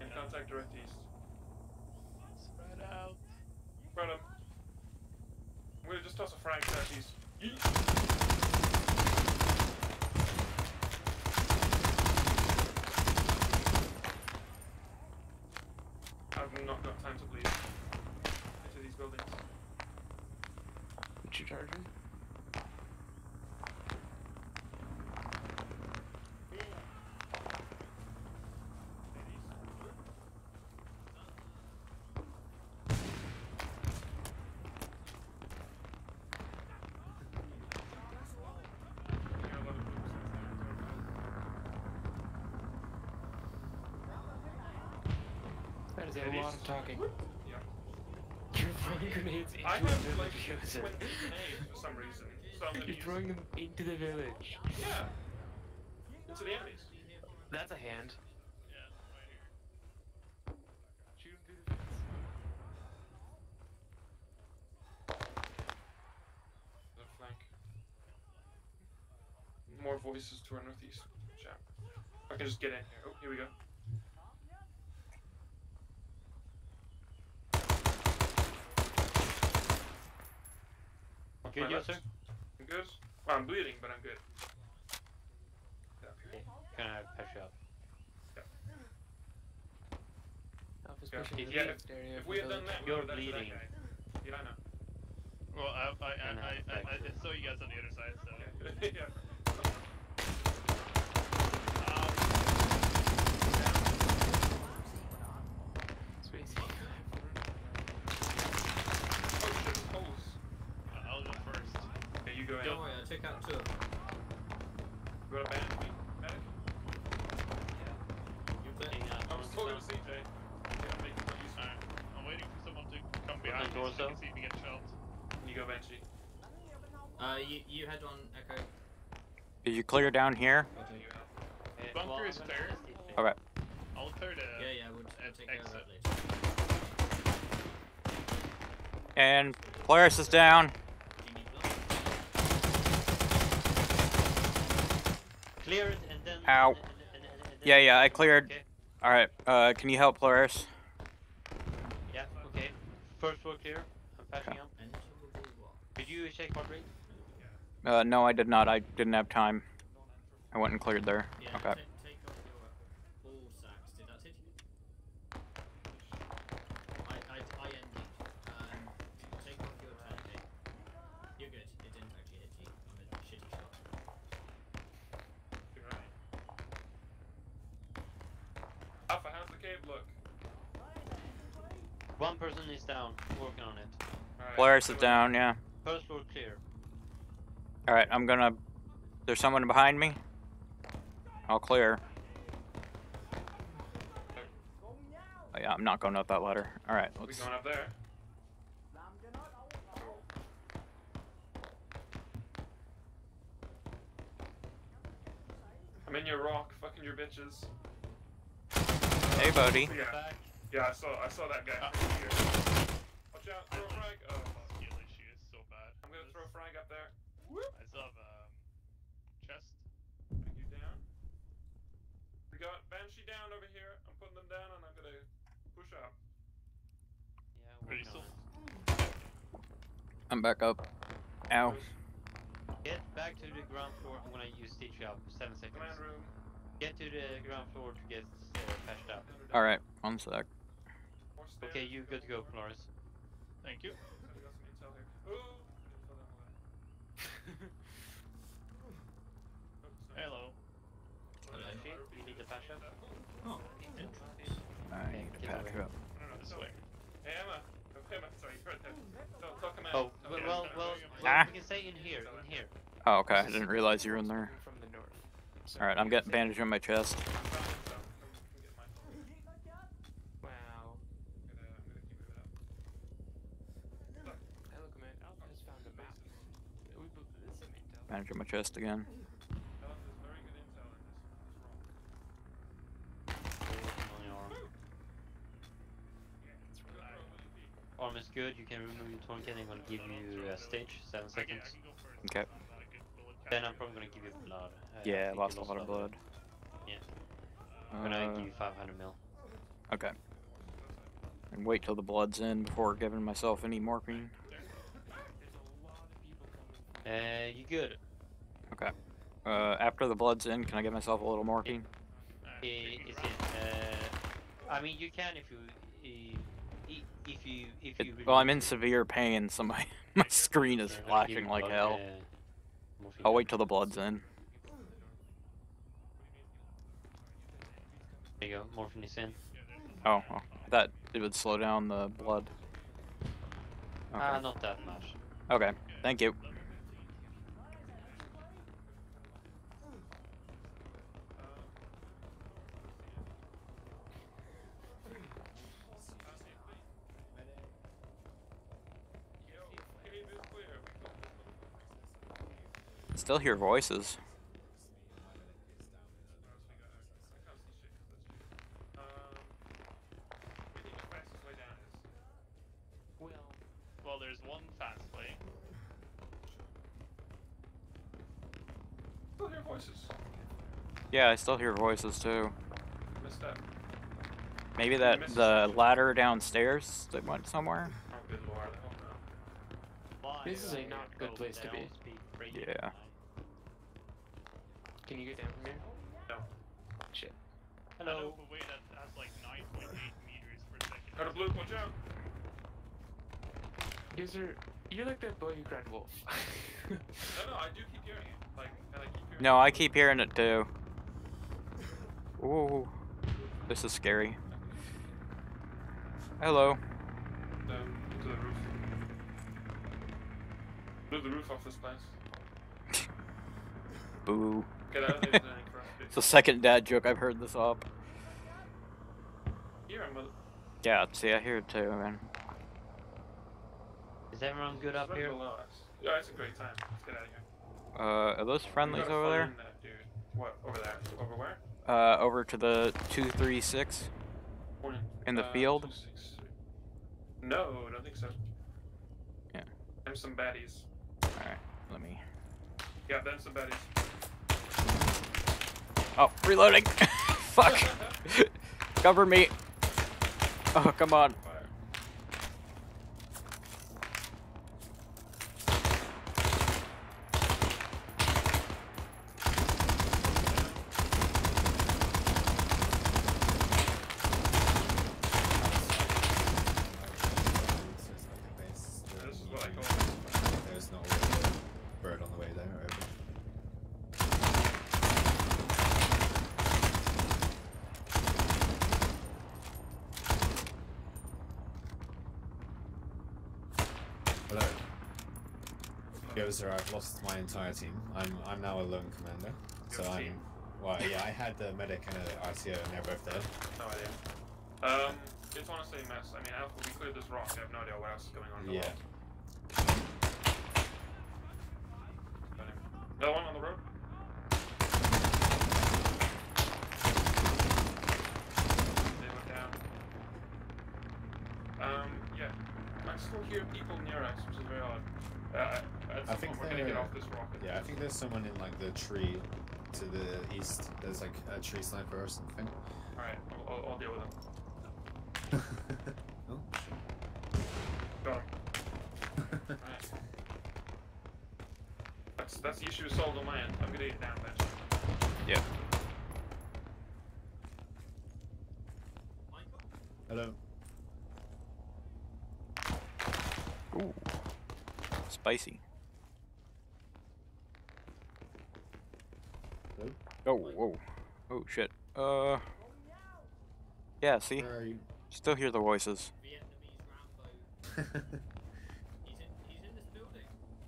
And contact direct east.
Spread out.
Spread 'em. I'm gonna just toss a frag southeast. Yeet. I've not got time to bleed into these buildings.
What you charging? Is a lot of talking.
Yeah.
You're throwing grenades into
I
a
have
village,
like
Joseph.
20 grenades for some reason. So
You're throwing them into the village.
Yeah. Into the enemies.
That's a hand. Shoot him through the fence.
The flank. More voices to our northeast. Chat. I can just get in here. Oh, here we go.
Okay,
My
yes,
left.
sir.
I'm good. Well, I'm bleeding, but I'm good. Get up here.
Can I patch you up?
Yeah,
pushing
if, yeah, if, if we
the
had done that, we
You're
would have done
bleeding.
that guy. Yeah, I know.
Well, I, I, I, I, I, I, I saw you guys on the other side, so.
yeah. Oh shit, there's holes.
Uh, I'll go first.
Okay, you go in.
Don't worry, I took out two of them.
You got a bandage me? Medic?
You bet.
I was talking to CJ. Yeah, make it use
Alright, I'm waiting for someone to come behind me so I can see if he gets shot.
You go, Banshee.
Uh, you, you head on Echo.
Did you clear down here?
Okay,
Bunker
well,
is clear.
test it.
Okay.
I'll clear the
Yeah, yeah, we'll, we'll take care of
exit.
that later.
And Polaris is down.
Do you need blood?
Clear it and then.
Ow.
And, and, and, and, and then
Yeah, yeah, I cleared.
Okay.
All right. Uh, can you help Polaris?
Yeah. Okay. First floor clear. I'm patching
Okay.
up.
And you will do what?
Did you check heart rate?
Uh, no, I did not. I didn't have time. I went and cleared there.
Yeah,
Okay.
Person is down. Working on it.
Alright.
Polaris is down. Yeah.
First floor clear.
All right. I'm gonna. There's someone behind me. I'll clear. Oh, yeah, I'm not going up that ladder. All right.
We
Let's.
going up there? I'm in your rock, fucking your bitches.
Hey, buddy.
Yeah,
Back.
Yeah, I saw, I saw that guy from here. Watch out, throw a frag. Oh, fuck.
Skill issue is so bad.
I'm gonna throw a frag up there.
I still have um, chest.
Thank you, down. We got Banshee down over here. I'm putting them down and I'm gonna push up.
Yeah,
Ready,
working
so-
I'm back up. Ow.
Get back to the ground floor. I'm gonna use stitch up. Seven seconds.
Command room.
Get to the ground floor to get uh, patched up.
All right. One sec.
More stairs.
Okay, you good to go, Polaris.
Thank you.
I got some intel here. Ooh! Didn't throw them away. Oops, no.
Hello.
Hello. You need the patch up?
Oh,
I need to patch up.
No, no,
This way.
Hey, Emma. Oh, sorry, you're right there. Tell, tell command.
Oh, well,
command.
well, well,
Ah.
we can say in here, in here.
Oh, okay. I didn't realize you were in there.
From the north.
All right. I'm getting bandage on my chest.
I found intel. I'm gonna get my
Wow.
I'm gonna, I'm gonna keep it up. Look,
Hey, look, man. Alpha has found a map. We bu- this is some intel.
Bandage on my chest again.
Ellen, there's very good intel in this, this rock.
Working on your arm.
Yeah, it's really good.
Arm is good. You can remove your tourniquet. I'm gonna give you a stitch. Seven
I can, I
seconds.
can.
Okay.
I'm not a good bullet
Then I'm probably gonna give you blood. Uh, I
Yeah, lost a lot of blood.
Yeah. I'm gonna
Uh,
give you 500 mil.
Okay. And wait till the blood's in before giving myself any morphine.
There's a lot of people coming.
Uh, you good?
Okay. Uh, after the blood's in, can I give myself a little morphine?
I- Is it? Uh, I mean, you can if you, if you, if
It,
you.
well, I'm in severe pain, so my, my screen is
I'm gonna give
flashing like
blood,
hell.
uh.
I'll wait till the blood's in.
There you go. Morphine is in.
Oh, oh, that it would slow down the blood. Okay.
Ah, not that much.
Okay. Thank you.
Yo, cave is clear. We got this motherfucker.
Still hear voices.
Well, well, there's one fast way.
Still hear voices.
Yeah, I still hear voices too.
Missed that.
Maybe that the ladder downstairs that went somewhere.
Oh, good lord. I hope not.
This is a not good place to be.
Yeah.
Can you get down from here?
No.
Shit.
I know of a way that has like 9.8 meters per second.
Got a blue, watch out.
Is there? You're like that boy who cried wolf.
No, no, I do keep hearing it. Like, and I keep hearing
No, I keep hearing it too. Ooh, this is scary. Hello.
the, to the roof. Blew the roof off this place.
Boo.
Get out of there, there's anything for us to do.
It's the second dad joke I've heard this up.
Here, I'm mother.
Yeah, see, I hear it too, man.
Is everyone good up here?
Yeah, it's a great time. Let's get out of here.
Uh, are those friendlies
gotta
over there?
that dude. What? Over there? Over where?
Uh, over to the 236
Morning.
in the
Uh,
field.
two, six, three. No, I don't think so.
Yeah.
There's some baddies.
Alright, let me.
Yeah, there's some baddies.
Oh, reloading! Fuck! Cover me! Oh, come on.
This is what I call
There's not really a bird on the way there. Over. Hello. Yo, sir, I've lost my entire team. I'm now a lone commander. So
Your
I'm. Well, yeah, I had the medic and the RTO, and they're both dead.
No idea. Um, it's honestly a mess. I mean, Alpha, we cleared this rock. I have no idea what else is going on. in the
Yeah.
world. Another one on the road. They went down. Um, yeah. I still hear people near us, which is very odd. Uh,
I think
gonna get off this rock.
Yeah, I think there's someone in like the tree to the east. There's like a tree sniper or something.
Alright, I'll, I'll, I'll deal with them.
oh,
Got him. Alright. That's, that's the issue solved on my end. I'm gonna eat down bench.
Yeah.
Hello.
Ooh. Spicy.
Hello?
Oh, whoa. Oh, shit. Uh. Yeah, see?
Where are you?
Still hear the voices.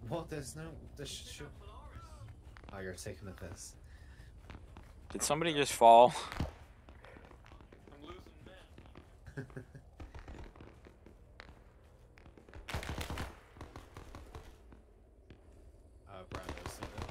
what? There's no. This should. Oh, you're taking a piss.
Did somebody just fall?
I'm losing men.
uh, Brando, see that?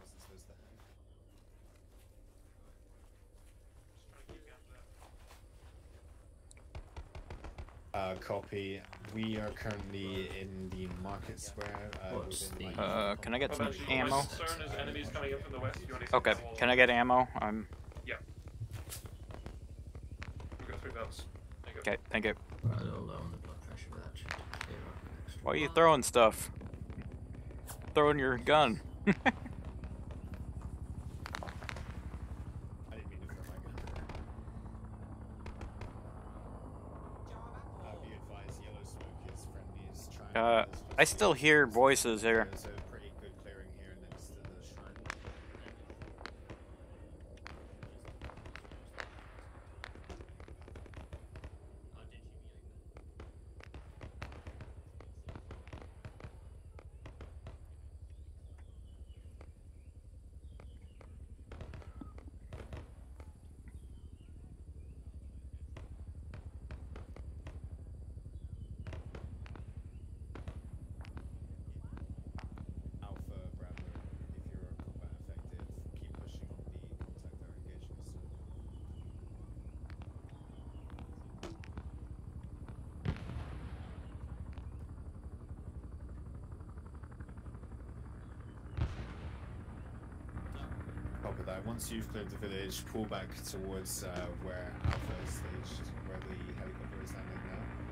Wasn't supposed to happen. Uh, copy. We are currently in the market square. Uh, within, like,
Uh, can I get some
Eventually,
ammo?
Is enemies from the west. You
Okay, can I get ammo? I'm.
Yeah. We'll go through those. There you go.
Okay, thank you.
Right, hold on the blood pressure for that. Here,
Why are you throwing stuff? Throwing your gun.
I didn't mean to throw my gun. Uh, be advised, yellow smoke is friendlies. Trying
Uh, I still hear voices here.
There's a pretty good clearing here next to the shrine. Copy that. You've cleared the village, pull back towards uh, where Alpha is staged, where the helicopter is landing now.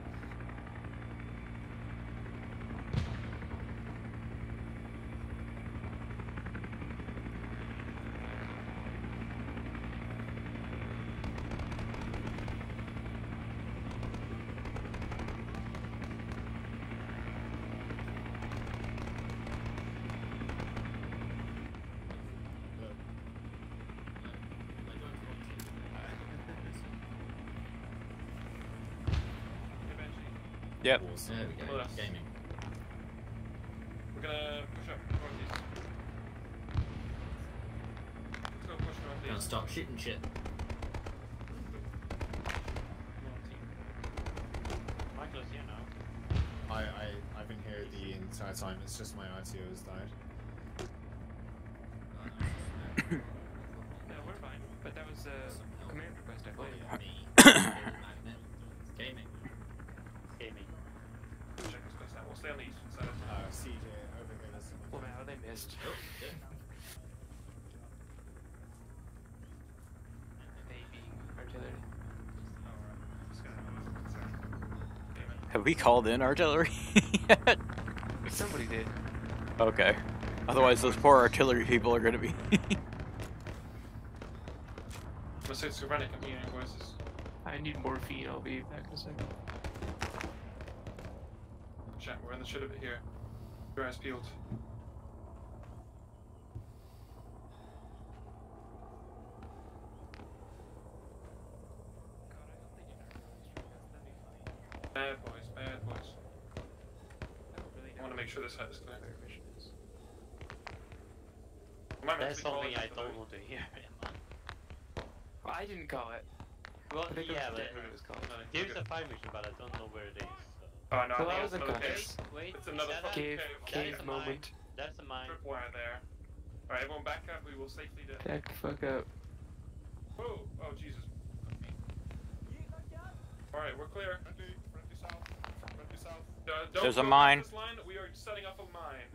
Yep.
There we go.
Well, that's-
Gaming.
We're gonna push up northeast. Let's go push
Gonna
northeast.
start shooting shit.
Michael's here now.
I, I, I've been here the entire time. It's just my RTO has died.
Oh, no, we're fine. But that was uh, a command request, I believe.
Gaming.
Gaming.
Check this place out. We'll stay on the eastern side.
Uh, CJ, over here. There's some
Well, now they missed.
Oh, shit.
They being artillery.
Have we called in artillery yet?
Somebody did.
Okay. Otherwise, those poor artillery people are gonna be.
Let's say it's Sylvanik. I'm hearing voices.
I need morphine. I'll be back in a second.
Chat, we're in the shit of it here. Your eyes peeled. Bad boys, bad boys. I want to make sure this hut is clear. We might
That's
actually call
something
it
I
for the-
don't want to hear.
Well, I didn't call it.
Well,
I
yeah,
I'm
but
forgetting it was called.
No,
here's
okay.
a fire mission, but I don't know where it is.
Oh no,
Well,
I
that was
it's
a
another
compass.
cave.
Wait,
It's another
that-
Cave,
cave.
That is
cave
a
moment.
Mine. That's a mine.
Tripwire there. Alright, everyone back up. We will safely do.
Back the fuck up.
Whoa! Oh Jesus. Alright, we're clear. Uh, don't
There's a
go
mine.
past This line. We are setting up a mine.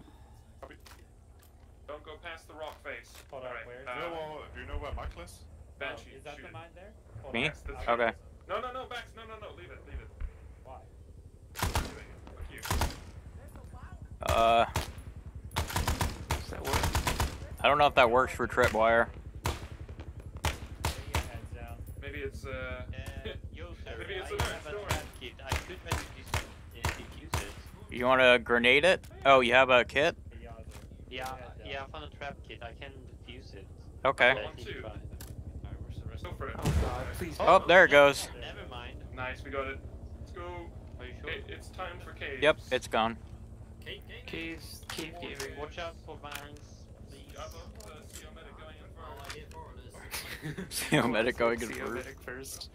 Don't go past the rock face.
Hold on,
Alright.
where is
uh.
Do you know, do you know where Michael is?
Banshee.
Oh, is that the mine there? Hold
Me?
on.
Yes, that's
Okay.
No, no, no, Bax. No, no, no. Leave it. Leave it.
Why?
Fuck you.
Uh,
Does that work?
I don't know if that works for tripwire.
Get your heads down.
Maybe it's uh.
Uh, yo, sir,
Maybe it's
I
a nurse,
a trap kit. I could try to dis- defuse it.
You want to grenade it? Oh, you have a kit?
Hey,
Yeah,
Get your head
yeah. I found a trap kit. I can defuse it.
Okay.
For it.
Oh god, please.
Oh, there it goes.
Never mind.
Nice, we got it. Let's go.
Are you sure?
It, it's time for caves.
Yep, it's gone.
Cave gaming.
Caves, cave gaming.
Watch out for mines, please.
Yeah, uh, CO medic going in
Oh,
first.
get four of this.
CO medic going in
CO
first.
medic first.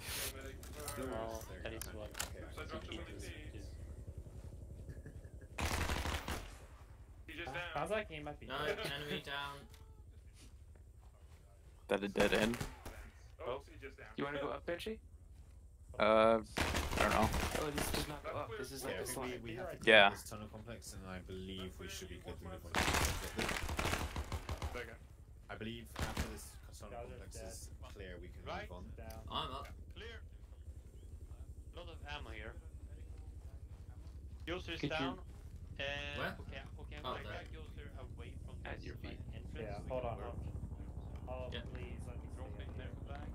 CO.
Oh, that is what.
I dropped him in the
is-
cave.
is-
He just down.
Sounds like he might be.
No, enemy down.
That a dead end?
Oh, he just down.
You want to go up, Benchy?
Uh, I don't know.
Oh, this does not go up. This is like
Yeah,
a
we,
slide.
we have to
Yeah.
this tunnel complex, and I believe we should be good to move on.
There you go.
I believe after this tunnel complex is clear, we can
Right.
move on.
Down.
I'm up.
Clear.
A lot of ammo here. Yoser is
Could you-
down. Uh,
Where?
Okay, okay, I'm
Oh,
gonna
there.
drag Yoser away from
At your feet.
entrance.
Yeah, hold on,
work.
hold on.
Yeah.
please let me
Dropping
see.
there, back.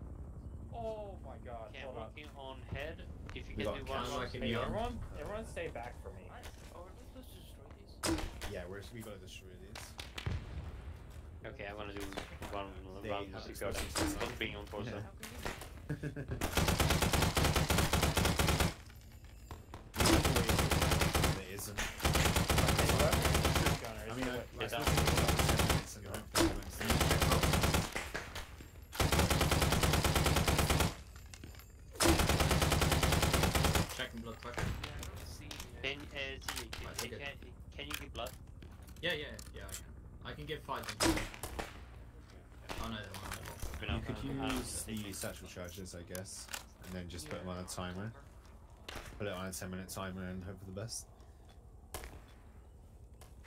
Oh my god,
Okay, I'm
hold on.
working on head. If you
We
can do one more
working
Hey, everyone, everyone stay back for me.
Oh, let's just destroy these.
Yeah, we're, we gotta destroy these.
Okay, I'm gonna do one
They
round
have
music garden.
explosives
One being on torso.
Yeah. there isn't.
Gunner,
I
is
mean,
it
I,
what-
I
Get
still
down.
think it's about 10 minutes and hopefully we won't see-
Checking blood pressure.
Can, uh, CJ, can,
Right, okay.
can, can you give blood?
Yeah, yeah, yeah. I can. I can give five. of them. Oh no, they won't.
Open
You
up
could
and- and
use
take
the satchel charges, I guess, and then just put them on a timer. Put it on a 10 minute timer and hope for the best.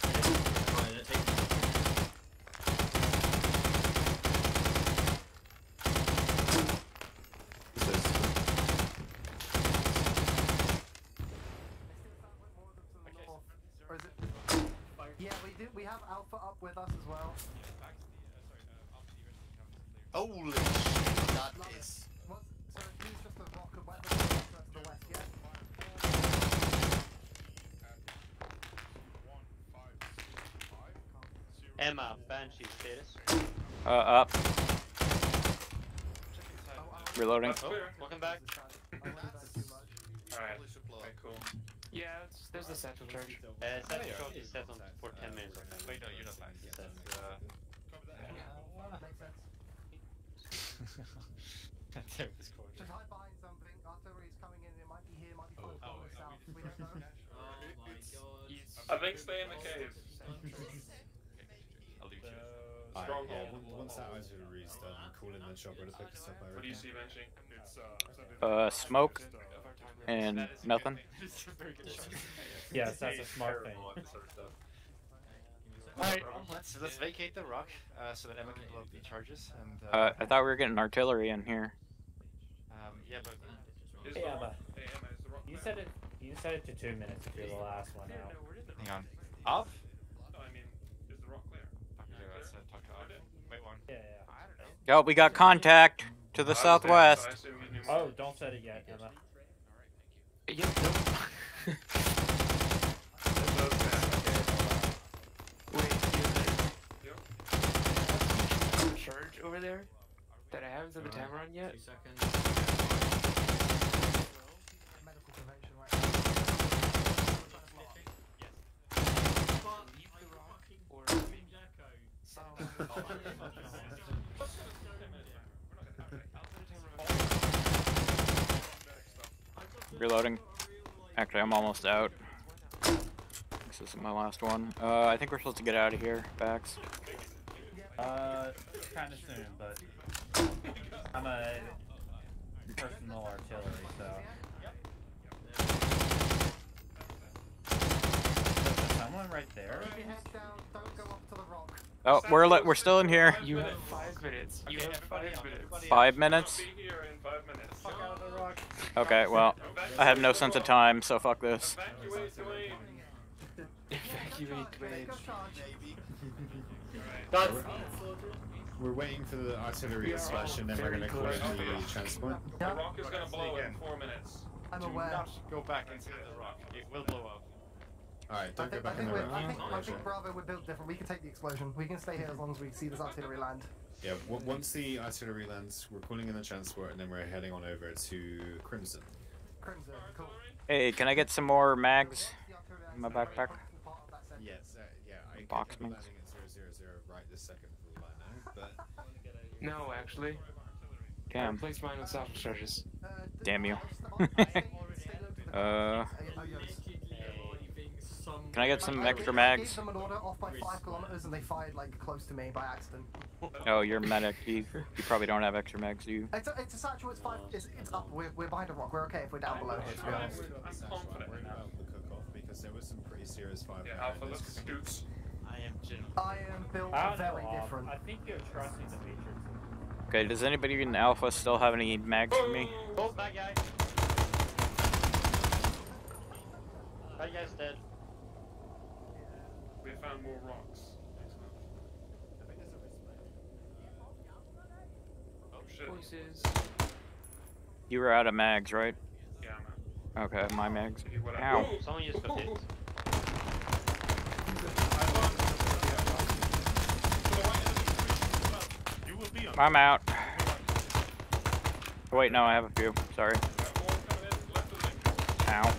Right, they're taking.
we have Alpha up with us as well.
Holy shit, that is.
What's, so he's just a rock and weapon to the west, yeah?
Emma, Banshee status.
Uh, up. Reloading.
Oh, welcome back.
Alright. Okay, cool.
Yeah, it's, there's the central charge.
Uh, central charge is set on for 10 minutes. I.
Wait, no, you're not back.
It's set.
Makes sense. Just hide behind something. Artillery's coming in. It might be here, might be far
Oh,
further south. We don't know.
I think stay in the cave.
I'll leave you.
Uh,
Alright,
yeah, once that artillery's done, call in the chopper to pick us up.
What do you
reckon.
see, Banshee?
Uh, uh smoke uh, and nothing.
Yes, that's a smart thing.
Alright, let's let's vacate the rock uh, so that Emma can blow up the charges and.
Uh, I thought we were getting artillery in here.
Um, yeah, but.
Is
Hey, Emma.
hey, Emma, is the rock
You
clear?
said it. You said it to two minutes if you're the last one out.
Hang on. Off?
I mean, is the rock clear?
Fuck, okay, let's uh, talk to Off. Wait one.
Yeah, yeah.
Yo, we got contact to the
I was there,
southwest.
so I assume you knew
Oh, don't set it yet, Emma.
Yeah, Wait, charge over there that I haven't set the timer on yet?
Two seconds.
Medical convention right
Or
Reloading. Actually, I'm almost out. This isn't my last one. Uh, I think we're supposed to get out of here, Bax.
Uh, kind of soon, but I'm a personal artillery, so. There's someone right there.
Head down. Don't go up to the rock.
Oh, we're li- we're still in here.
You have five minutes. You have five minutes.
Five minutes.
Be here in five minutes.
Fuck out of the rock.
Okay, well, I have no sense of time, so fuck this.
Evacuate Dwayne.
Evacuate Dwayne.
Go charge.
We're waiting for the artillery to smash and then we're gonna call in the transport.
The rock is gonna blow in four minutes.
I'm
Do not go back into the rock. It will blow up.
Alright,
I
don't go
think, I
back in
think,
the room.
I think, I think Bravo, we're built different. We can take the explosion. We can stay here as long as we see this artillery land.
Yeah, w- once the artillery lands, we're pulling in the transport and then we're heading on over to Crimson.
Crimson, cool.
Hey, can I get some more mags in my backpack?
Yes, uh, yeah, I could
Box
be
mix.
landing at 000 right this second right now, but
No, actually. I
Damn.
replaced mine with soft charges.
Damn you. uh, can I get some extra
I gave
mags?
them an order off by five kilometers and they fired like close to me by accident.
Oh, you're medic. You, you probably don't have extra mags, do you?
It's a, it's a satchel, it's five, it's, it's up, we're, we're behind a rock, we're okay if we're down below here to be honest.
I'm confident.
worried about the cook-off because there was some pretty serious fire
Yeah,
behind
Alpha,
this.
let's scoots.
I am Jim.
I am built
I
very
know,
different.
I think you're trusting the Matrix.
Okay, does anybody in Alpha still have any mags for me?
Oh, bad guy. Bad guy's dead.
We found more rocks. Oh shit.
Voices.
You were out of mags, right?
Yeah, man.
Okay, my mags. Ow.
Ooh.
Someone just got hit.
You will be on.
I'm out. Oh, wait, no, I have a few. Sorry. Ow.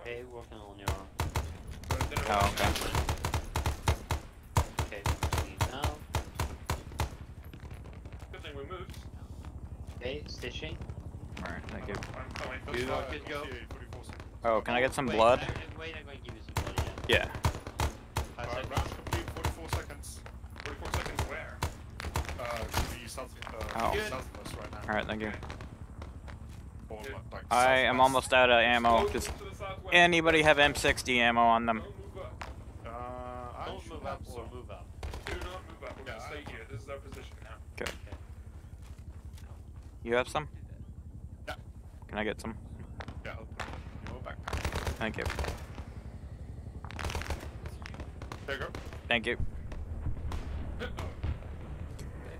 Okay, working on your.
Oh, okay.
Okay, leave now.
Good thing we moved.
Okay, stitching.
Alright, thank you.
I'm coming.
Good, uh, good go.
Oh, can I get some
Wait,
blood?
I- Wait, I'm going to give you some blood. Yeah.
Yeah.
Five
round complete, 44 seconds. 44 seconds where? Uh, south, uh,
Oh.
south of us right.
Alright, thank you.
Or, like, like,
I am almost out of ammo. Does anybody have M60 ammo on them?
Uh,
Don't move
have
up or
some.
move up.
Do not move up. We're gonna stay here. This is our position now.
Okay. You have some? Can I get some?
Yeah, I'll put it in your backpack.
Thank you.
There you go.
Thank you.
That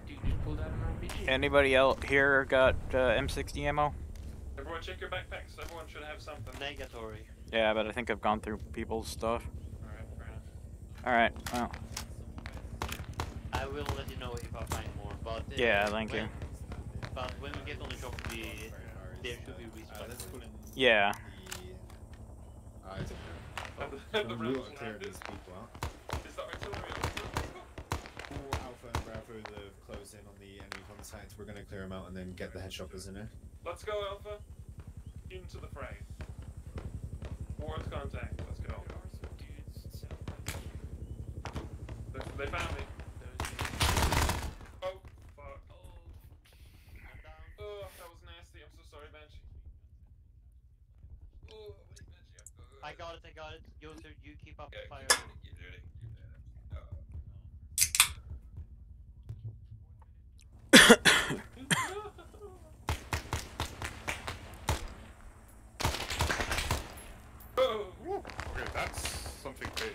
dude just pulled out.
Anybody else here got uh, M60 ammo?
Everyone check your backpacks. Everyone should have something.
Negatory.
Yeah, but I think I've gone through people's stuff.
Alright, fair enough.
Alright, well.
I will let you know if I find more, but... Uh,
Yeah, thank
when,
you.
But when we get on the shop, we, there should be
Uh, let's
respawn.
put in
Yeah.
the. I don't know.
the
we
rebels
will clear these people out.
Is that artillery?
All Alpha and Bravo that have closed in on the enemy contact, we're going to clear them out and then get the head shoppers in there.
Let's go, Alpha. Into the fray. Towards contact. Let's go. They, they found me. Oh, fuck. Oh, that was nasty. I'm so sorry, Banshee. Oh, wait, Banshee. I'm-
I got it, I got it. Yoser, you keep up the fire.
You did it. It. Oh.
Okay, that's something big.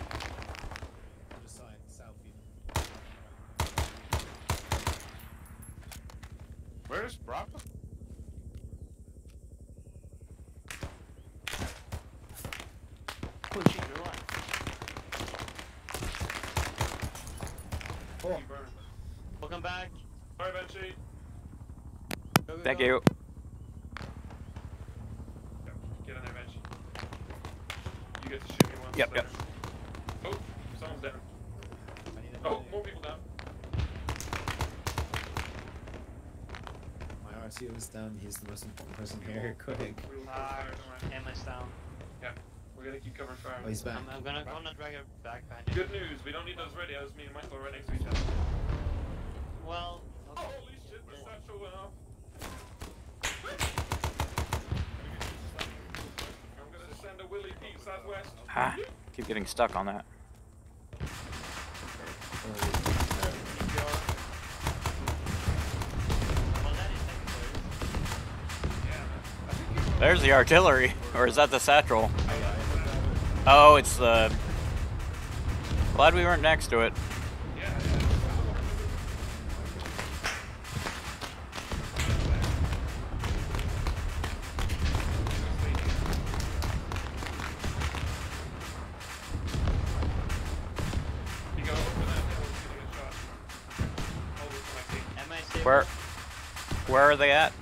Other side, south even.
Where is Bravo?
Holy shit, you're alive.
Oh. You burn.
Welcome back.
Sorry, Banshee.
Go, go,
Thank you.
Get in there, Banshee. You get to shoot me once.
Yep,
later.
yep.
Oh, someone's down. Oh, more people down.
My RTO is down, he's the most important person here. Quick.
We
Ah,
don't worry.
Emma's down.
Yeah, we're gonna keep covering fire.
Oh, he's back.
I'm, I'm gonna, gonna drag her back behind you.
Good news, we don't need those radios. Me and Michael are right next to each other.
Well,
Oh, holy shit, the satchel went off. I'm gonna send a Willie P southwest.
Ah, keep getting stuck on that. There's the artillery. Or is that the satchel? Oh, it's the. Glad we weren't next to it. Are they at?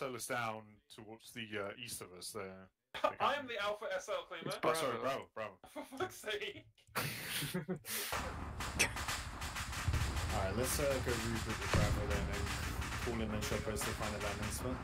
SL is down towards the uh, east of us. There.
I am the Alpha SL claimer.
Oh, sorry, Bravo, Bravo.
For fuck's sake.
Alright, let's uh, go regroup with Bravo then and call in the choppers to find a landing spot.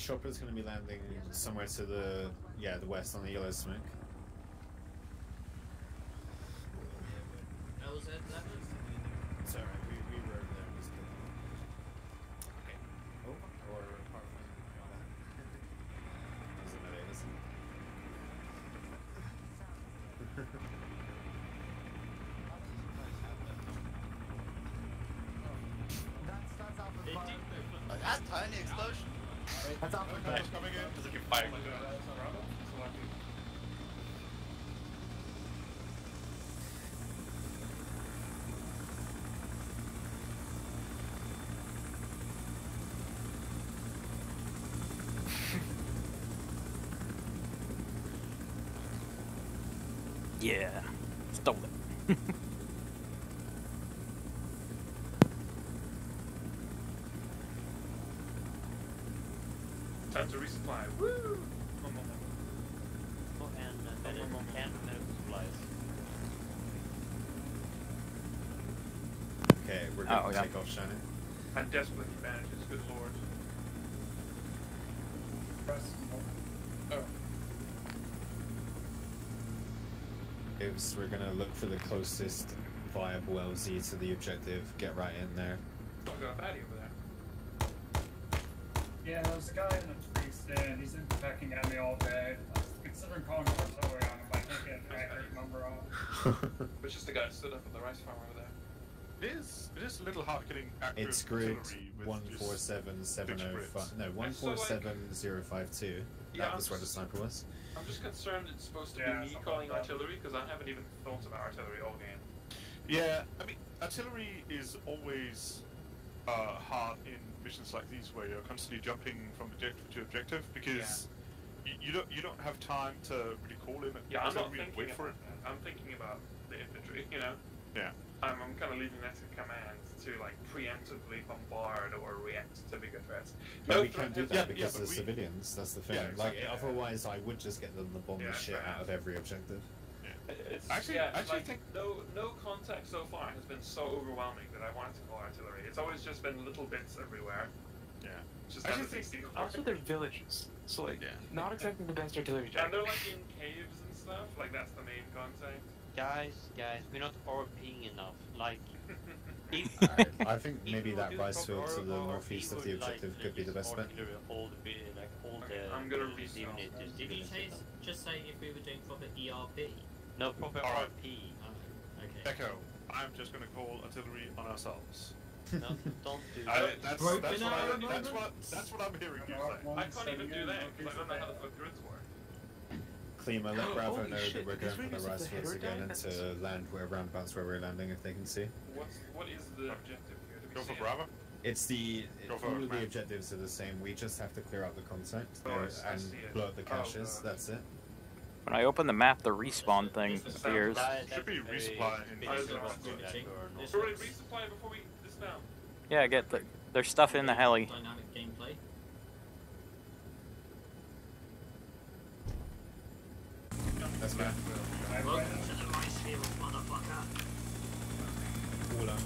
Chopper's gonna be landing somewhere to the yeah the west on the yellow smoke.
To resupply. Woo! One more,
Oh, and uh, medic, and medical supplies.
Okay, we're gonna
Oh, yeah.
take off Shannon.
I desperately need bandages, good lord.
Press
Oh.
Oops, we're gonna look for the closest viable LZ to the objective. Get right in there.
Oh, we got a baddie over there.
Yeah, there's a guy in the tree. He's been pecking at me all day. I was considering calling artillery on him, but I can't get an accurate number on.
It's just the guy that stood up at the rice farm over there.
It is, it is a little hard getting accurate
It's grid
artillery with
one
just
four seven seven
picture
oh
grids.
five. No, one
so,
four
like-
seven zero five two.
Yeah,
That
I'm
was where the
just-
sniper was.
I'm just concerned it's supposed to
Yeah,
be me calling
like
artillery because I haven't even thought about artillery all game.
Yeah, I mean, artillery is always uh, hard in missions like these where you're constantly jumping from objective to objective because you, you don't you don't have time to really call in
Yeah, I'm not
artillery and
thinking
wait for it.
that. I'm thinking about the infantry, you know?
Yeah.
I'm, I'm kind of leaving that to command to like preemptively bombard or react to bigger threats.
But
No
we can't do that
has-
because of civilians. That's the thing.
Yeah,
like,
exactly.
otherwise, I would just get them to bomb
Yeah,
the shit
fair
out of every objective.
It's,
Actually-
yeah,
actually
like,
think-
no no contact so far has been so overwhelming that I wanted to call artillery. It's always just been little bits everywhere.
Yeah.
Just
I
never
actually
seen
think-
Also, they're villages, so like
Yeah.
not exactly the best artillery
and they're like in caves and stuff. Like that's the main contact.
Guys, guys, we're not RPing enough. Like, if,
I think maybe that
do
rice field to the northeast of the
would, like,
objective could be the best bet.
artillery All the bi- like all
Okay, I'm gonna
all the
restart.
units,
Did you
civilians
say, just say if we were doing proper ERP?
No proper
Alright.
RP.
Oh, okay.
Echo, I'm just gonna call artillery on ourselves.
No, don't do
I,
that.
that's,
Broken
that's, what I, that's, what, that's what I'm hearing you say.
I can't even do that because I don't know how the fuck grids work.
Klima, let oh, Bravo
Holy
know
shit,
that we're going for the
of
rice
the
fields again and to land where roundabouts where we're landing if they can see.
What's what is the objective here? Do we
Go for? Bravo.
It's the
Go
all of the objectives are the same. We just have to clear out the contact
Oh,
there
I s- I
and blow up the
Oh,
caches.
God.
That's it.
When I open the map, the respawn thing
This is-
appears.
That-
Should be resupply in
basic
Either one.
artillery or not.
This
We're ready
looks
resupply before we dismount.
Yeah, I get the there's stuff in the heli.
Dynamic gameplay.
That's good.
Welcome to the rice field, motherfucker.
All out.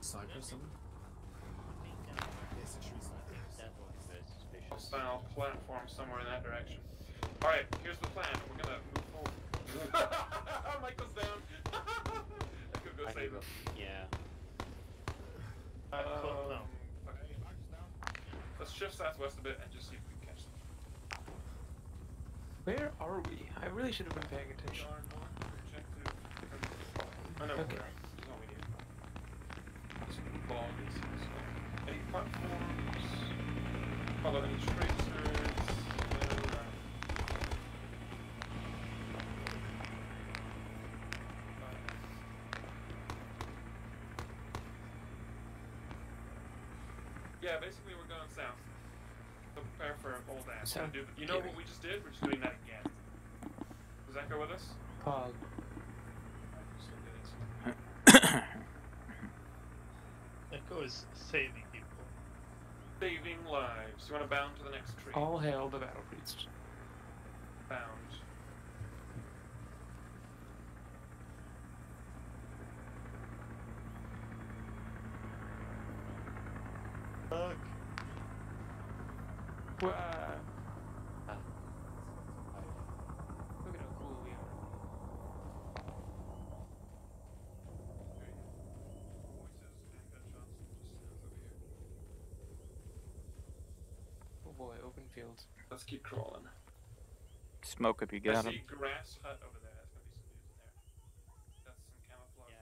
Sniper or something? Yes, it should be sniper.
That was very suspicious.
Style platform somewhere in that direction. All right, here's the plan. We're gonna move forward. Michael's down. I could go
I
save him.
Yeah.
Uh, cool, no.
Um, okay. Let's shift southwest a bit and just see if we can catch them.
Where are we? I really should have been paying
We
attention.
are north objective. I know
Okay.
where. That's all we need. Some bodies. Any platforms? Follow any tracers? All that. We're gonna
Sound
do- you know what we just did? We're just doing that again. Does that go with us?
Pog.
Echo is saving people.
Saving lives. You want to bound to the next tree?
All hail the battle priest.
Bound.
Fuck.
Wow. Look at how cool we are. Oh boy, open field.
Let's keep crawling.
Smoke if you
I
got him.
see grass hut over there. There's gonna be some dudes in there. That's some camouflage.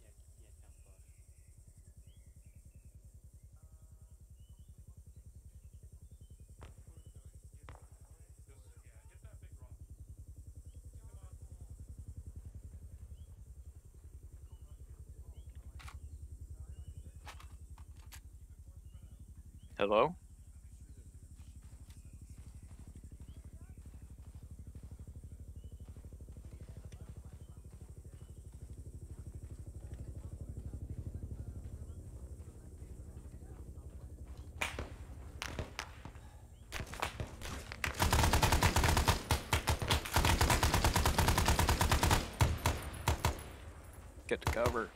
fortification.
Hello? Get to cover.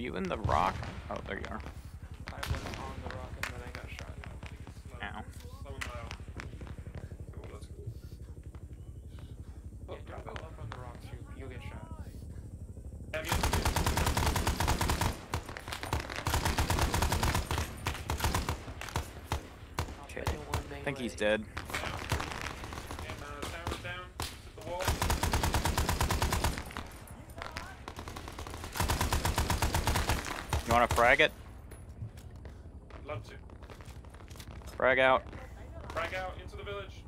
Are you in the rock? Oh, there you are.
I was on the rock and then I got shot.
Ow.
Someone low. Cool.
Yeah, don't go up on the you'll get shot.
Okay. I think he's dead.
And uh, tower's down. Hit the wall.
You wanna frag it?
Love to.
Frag out.
Frag out into the village.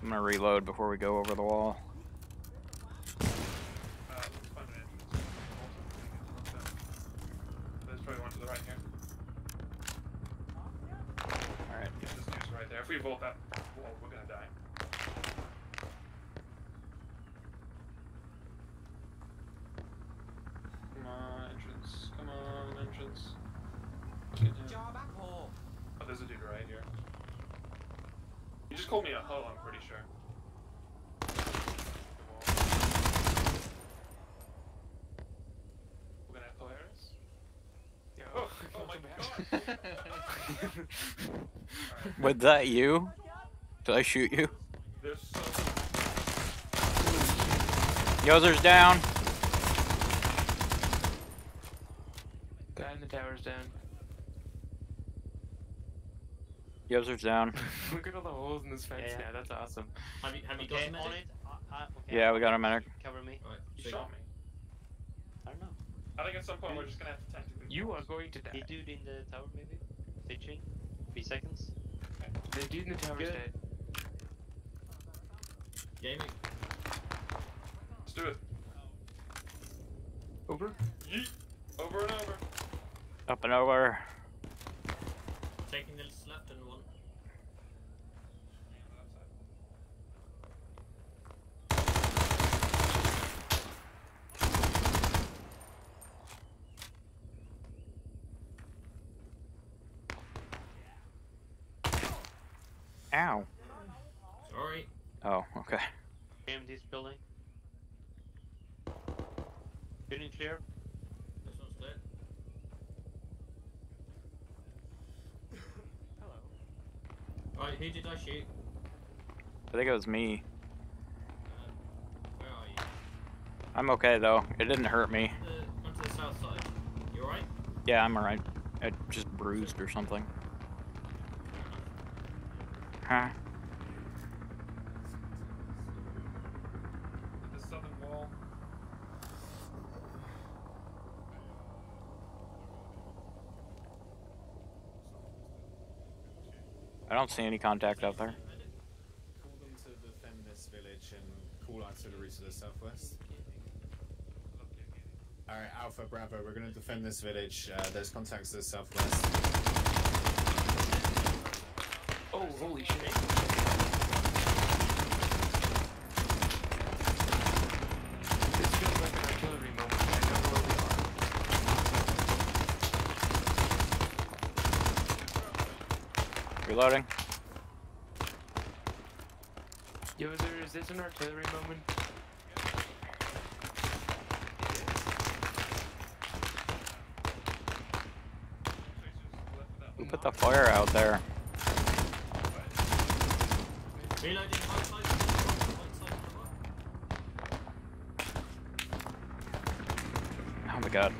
I'm gonna reload before we go over the wall.
Uh, let's find an entrance. There's probably one to the right here.
Alright.
Yeah, this dude's right there. If we vault that wall, we're gonna die. Come on, entrance. Come on, entrance. Get in. Oh, there's a dude right here. You just called me a hoe, I'm pretty sure. We're gonna have Polaris?
Yo,
Oh, oh my god!
Was that you? Did I shoot you?
There's
Yozer's down.
Guy in the tower's down.
Yozer's down.
Look at all the holes in this fence
Yeah, yeah.
now, that's awesome.
Have you, have you
Okay,
got
on
medic?
it. Uh, uh, okay,
Yeah, we got a medic.
Cover me.
You shot me.
I don't know.
I think at some point we're just gonna have to tactically.
You are going to die.
The dude in the tower, maybe? Pitching?
The dude in the tower's
Good.
dead.
Gaming.
Let's do it.
Over?
Yeet. Over and over.
Up and over.
Taking the left and one.
Ow.
Sorry.
Oh, okay.
Aim this building. Getting clear.
This one's dead.
Hello.
Right, who did I shoot?
I think it was me.
Uh, where are you?
I'm okay though. It didn't hurt me.
The, onto the south side. You alright?
Yeah, I'm alright. I just bruised or something. Huh?
The southern wall.
I don't see any contact out there.
Call them to defend this village and call artillery to the southwest. Alright, Alpha Bravo, we're gonna defend this village. Uh, there's contacts to the southwest.
Oh, holy shit. This feels like an artillery moment. I don't know where we are.
Reloading.
Yo, is, there, is this an artillery moment?
Who put the fire out there?
Reloading right side. Right side cover.
Oh my god.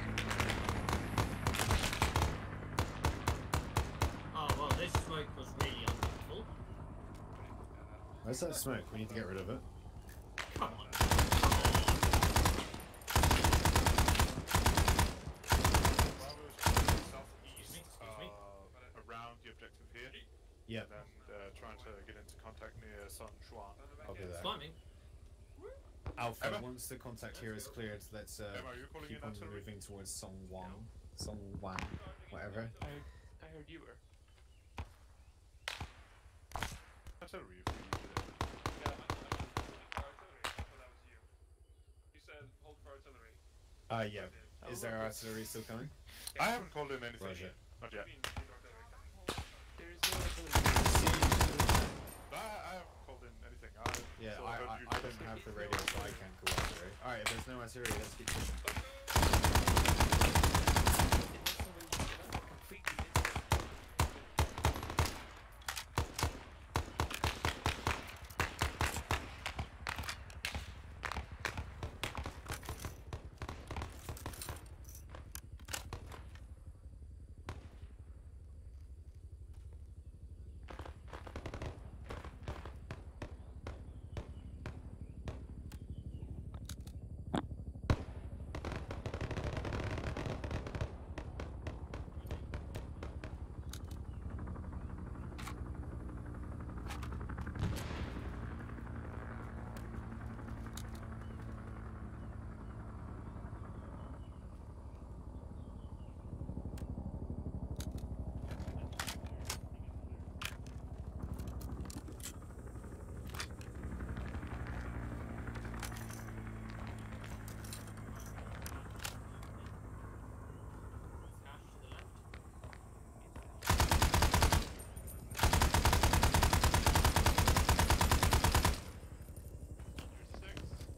Oh well, this smoke was really unhelpful.
Where's that smoke? We need to get rid of it.
Come on.
Around the objective here.
Yeah.
And then uh, trying to get into contact near San Juan.
I'll do that.
Climbing.
Alpha,
Emma?
once the contact here is cleared, let's uh,
Emma, are you
keep on moving towards Song Wang. Song Wang, whatever.
I, I heard you were.
Artillery, if we use it.
You said hold for artillery.
Uh, yeah. Is there artillery still coming?
I haven't called in anything.
Roger.
Not yet.
There's no artillery.
I, I haven't called in anything. I
Yeah, I, I, I don't have the radio, so I can't call artillery. Alright, if there's no artillery, let's keep pushing.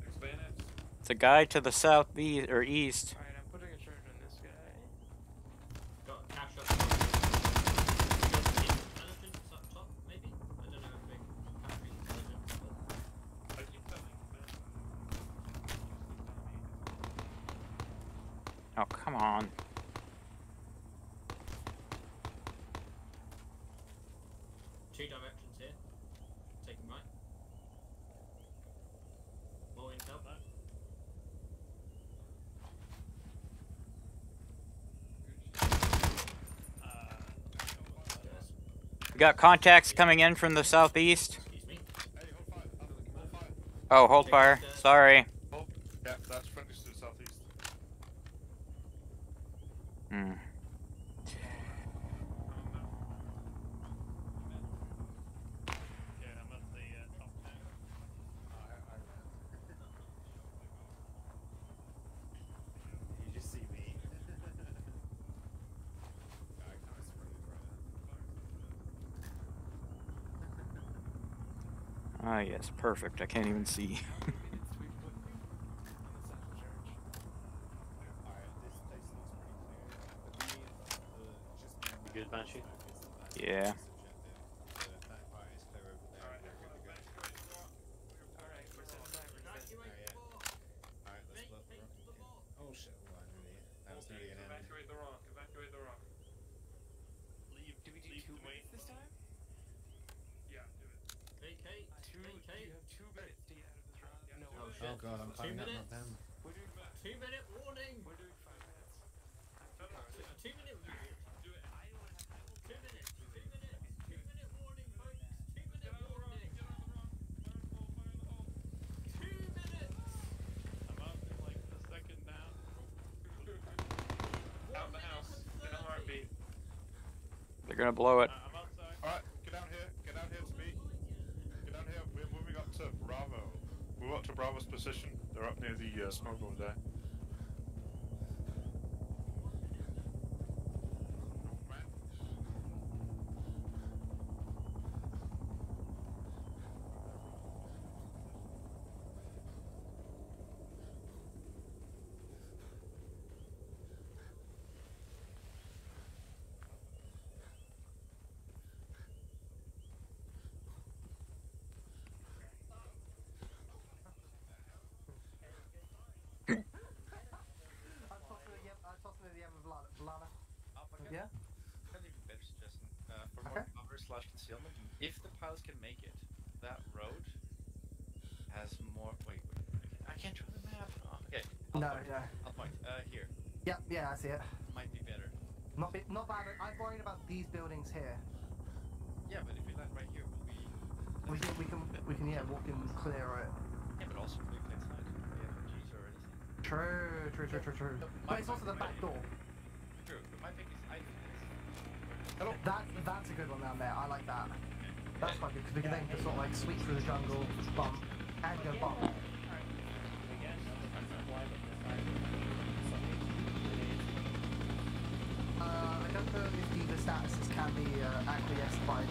Explain it.
It's a guy to the southeast or east.
Alright, I'm putting a charge on this guy.
Got cache up top. Got intelligence up top, maybe? I don't know if we have the intelligence, but
I keep telling them.
Oh, come on.
two directions here. Taking right. More intel.
We got contacts coming in from the southeast. Oh, hold fire. Sorry.
Oh, yeah, that's friendlies to the southeast.
Hmm.
Yeah, I'm at the uh, top now.
You just see me. I can't spread it right
Ah, yes, perfect. I can't even see.
You good, Banshee?
yeah.
Oh shit, hold on, nearly. That was nearly an enemy.
Evacuate the rock. Evacuate the rock.
Leave,
Do we do
leave
two
the
minutes this time?
Yeah, do it.
AK,
Two,
AK.
you have two minutes to get out of this rock. No,
Oh,
Oh
shit.
god, I'm
Two
climbing up, not
minutes.
them.
We're doing five.
Two minute warning.
We're doing five minutes.
Two minute warning.
Do it. I don't have time.
Two minutes. Two minutes. Two minute warning, folks. Two minute warning. Two minutes.
I'm out in like the second now.
Out the house. In a heartbeat.
They're gonna blow it.
I'm outside.
Alright, get down here. Get down here to me. Get down here. We're moving up to Bravo. Move up to Bravo's position. They're up near the uh, smoke over there.
Yeah.
Kind of even better suggestion. Uh, for
Okay.
more concealment, if the pilots can make it, that road has more. Wait, wait. I can't draw the map. Oh, okay. I'll
No,
point.
yeah.
I'll point. Uh, here.
Yeah, yeah, I see it.
Might be better.
Not bi- not bad. I'm worried about these buildings here.
Yeah, but if we land right here, will we?
We can we can we can yeah walk in clear it.
Yeah, but also we can inside. We have G's or anything.
True, true, true, true, true. But it's also the back door. That's a good one down there. I like that. That's quite good because we can then just sort of like sweep through the jungle, bump, and go bump. Uh, I don't know if the, the statuses can be uh, acquiesced by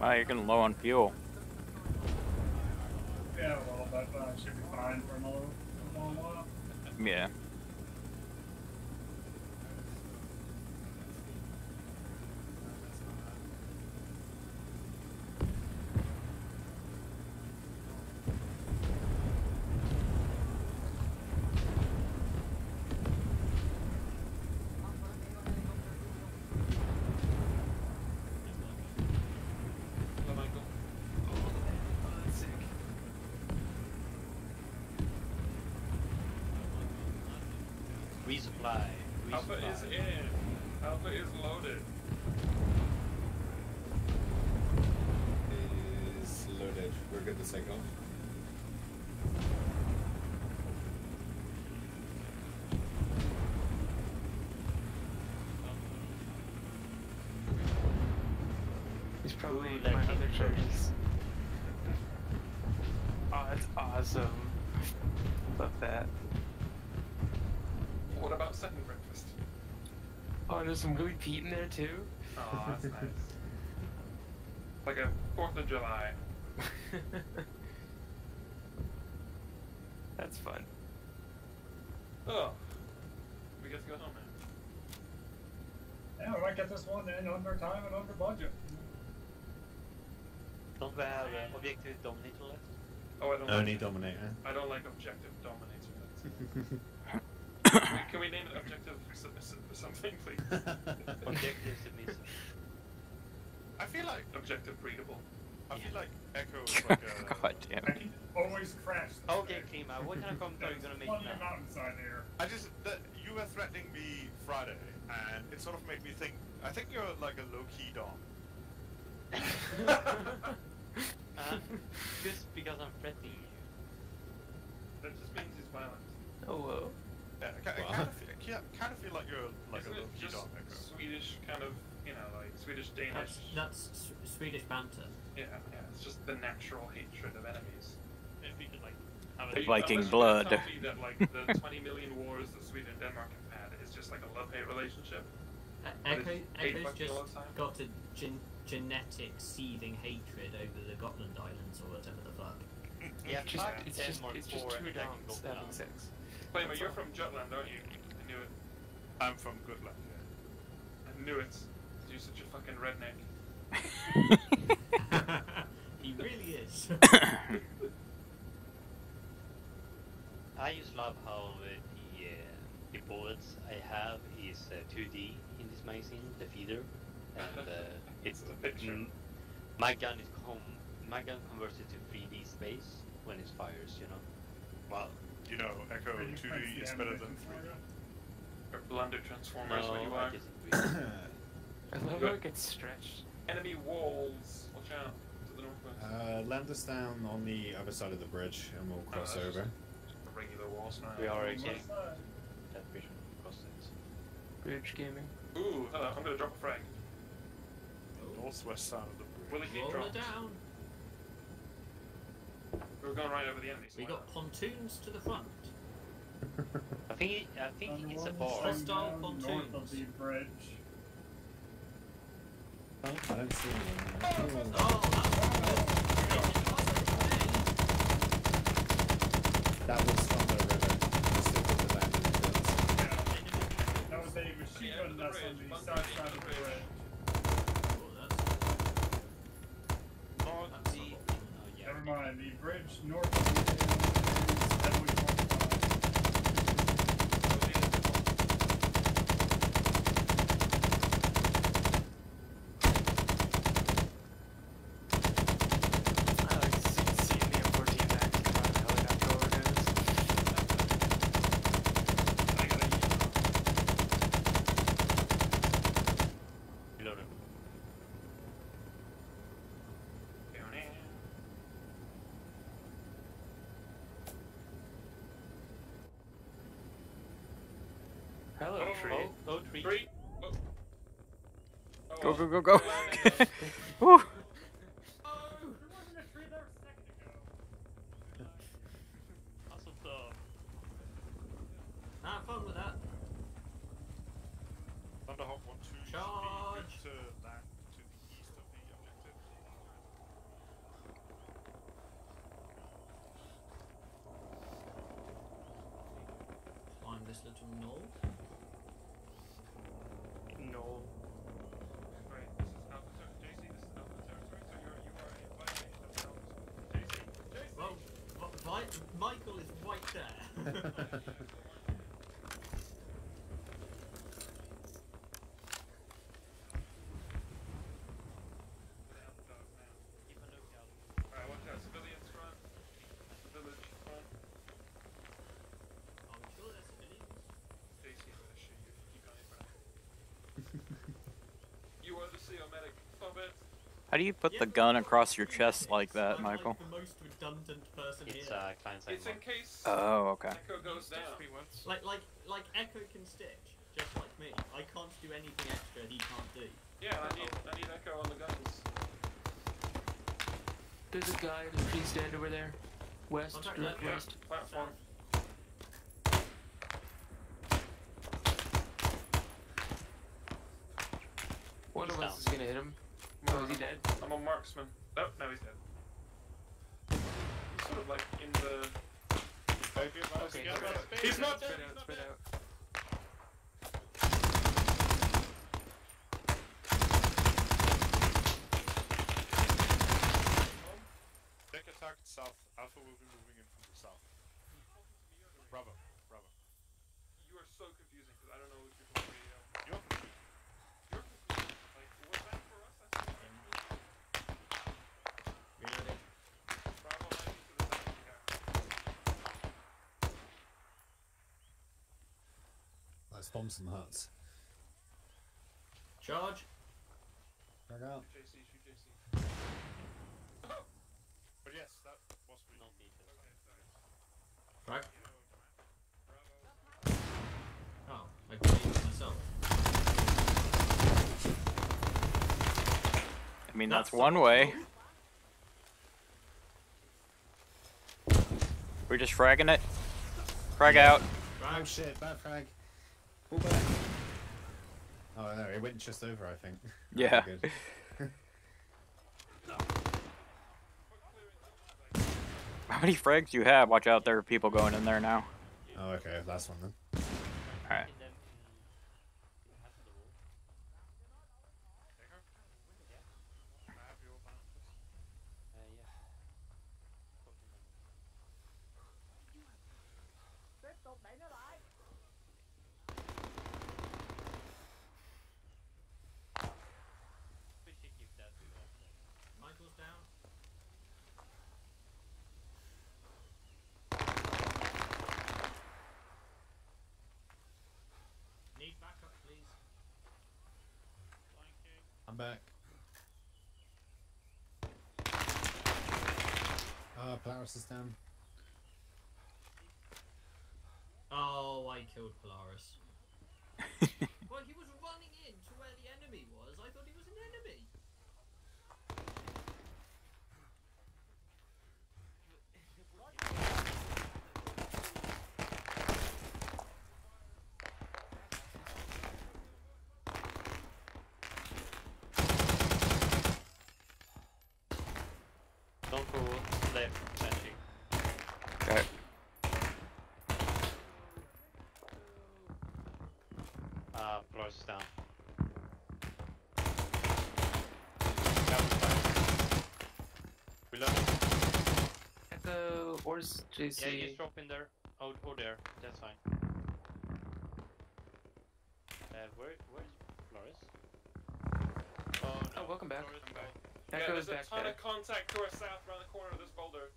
Wow, you're getting low on fuel.
Yeah, a little bit, but I should be fine for another a long while.
Yeah.
Resupply.
Alpha
resupply.
is in. Alpha is loaded.
Is loaded. We're good to take off.
He's probably
Ooh,
my other
first.
choice. Oh, that's awesome. Love that.
What about second breakfast?
Oh, there's some gooey Pete in there too.
Oh, that's nice. Like a Fourth of July.
That's fun.
Oh, we get to go home now.
Yeah, we might get this one in under time and under budget.
Don't we have uh, objective dominator left?
Oh, I don't.
Only
like,
Dominator.
I don't like objective dominator. Can we- Can we name it objective submissive or something, please?
Objective submissive.
I feel like
objective breedable.
I feel like Echo is like a.
God damn
I
it.
can always crash.
Okay, Kima, what kind of comment are you gonna make
Plenty
now?
of mountainside here.
I just that you were threatening me Friday, and it sort of made me think. I think you're like a low key dom.
Uh, just because I'm threatening you.
That just means he's violent.
Oh whoa.
Yeah, I, I kind of feel, I kind of feel like you're like
Isn't
a
it
low key
just Swedish kind of, you know, like Swedish Danish?
That's, that's S- Swedish banter.
Yeah, yeah. It's just the natural hatred of enemies.
If we could like have
Are
a
Viking
unless
blood.
Tell me that like the 20 million wars that Sweden and Denmark have had is just like a love-hate relationship. But
Echo, Echo's just
all the time?
got a gen- genetic seething hatred over the Gotland Islands or whatever the fuck.
Yeah,
Just,
five
it's
ten
just, it's just two
attacking
downs
gold
having
down.
sex.
Claimer, you're from Jutland, aren't you? I knew it.
I'm from Goodland. Yeah.
I knew it. You're such a fucking redneck.
he really is.
I just love how uh, the uh, the bullets I have is uh, 2D in this magazine, the feeder, and uh, it's
a picture.
mm, my gun is com my gun converts it to 3D space when it fires, you know.
Well, you know, Echo 2D is better than 3D.
you.
Or blunder transformers,
No,
what you
want.
are.
disagree.
I love how it gets stretched.
Enemy walls. Watch out. To the northwest.
Uh, land us down on the other side of the bridge, and we'll cross
that's
over.
Just a regular walls now.
we are
What's
getting
that?
that vision across it.
Bridge gaming.
Ooh, hello. I'm gonna drop a frag.
Northwest side of the bridge.
Will it get dropped?
down.
We're going right over the enemy. so
We got pontoons to the front.
I think it, I think
And
it's a
one
bar.
Hostile
down North of
pontoons.
the bridge.
Oh, I don't see anyone.
Oh, that's good.
That was from the river. Still got the land in the fields.
That was a machine gun nest on the south side of the bridge. Never the bridge north of the is heavily fortified.
I like see- seeing the M14 back to fly the helicopter over guys.
Reloaded.
Hello,
Oh,
tree.
Oh, oh, tree.
Three. Oh. Oh,
Go, go, go, go. Oh, Woo.
Oh, there wasn't a tree there a second ago.
Awesome stuff.
Have fun with that.
Thunderhawk 1 2
Charge.
to land to the east of the objective.
Climb this little knoll.
No.
Right, this is Alpha Ter- JC, this is Alpha territory, so you're, you are a violation of the JC, JC!
Well, Vi- Vi- Michael is right there.
Alright, watch out, civilians front. Village front.
I'm sure there's civilians.
JC, I'm gonna shoot you. Keep on your front. you are the CO medic. Stop it!
How do you put the gun across your chest like that,
I'm
Michael?
Like the most redundant person
It's
here.
uh,
It's in case
Oh, okay.
Echo goes down.
Like, like, like Echo can stitch, just like me. I can't do anything extra he can't do.
Yeah, I need, I need Echo on the guns.
There's a guy in a tree stand over there. West,
Contact
direct west.
Platform.
One of
He's
us
down.
is gonna hit him. Oh, is he dead?
I'm a marksman. Oh, no, he's dead. He's sort of like in the.
Okay,
Okay,
get
spread
out.
out.
He's not dead,
out,
he's
spread
not
out.
Deck attack south. Alpha will be moving in from the south. Bravo, bravo.
You are so confusing because I don't know what you're supposed to be. uh,
You're confused.
You're confused. Like, what's that for us? That's not confusing.
Reloading.
Bravo landing to the south. Yeah.
Let's bomb some huts.
Charge.
Drag out.
JC, shoot JC.
But yes, that was me.
Not me. just-
Right. Oh, I believe myself.
I mean,
That's
that's one way. We're just fragging it. Frag out.
Oh shit, bad frag. Pull back. Oh no, it went just over, I think.
Yeah.
Good.
How many frags do you have? Watch out, there are people going in there now.
Oh, okay, last one then.
Alright.
In them in, in half of the wall. Uh, yeah. We should keep that to that.
Michael's down. Need backup, please.
I'm back. Ah, Polaris is down.
Oh, I killed Polaris. well, he was running in to where the enemy was. I thought he was an enemy.
Don't go left, flashing.
Okay.
Towers is down. Reload.
Echo, where's JC?
Yeah, just drop in there. Oh, oh there. That's fine. Uh, where, where's Floris?
Oh, no. welcome back.
Yeah,
Echo's
there's a ton
there.
of contact to our south around the corner of this boulder.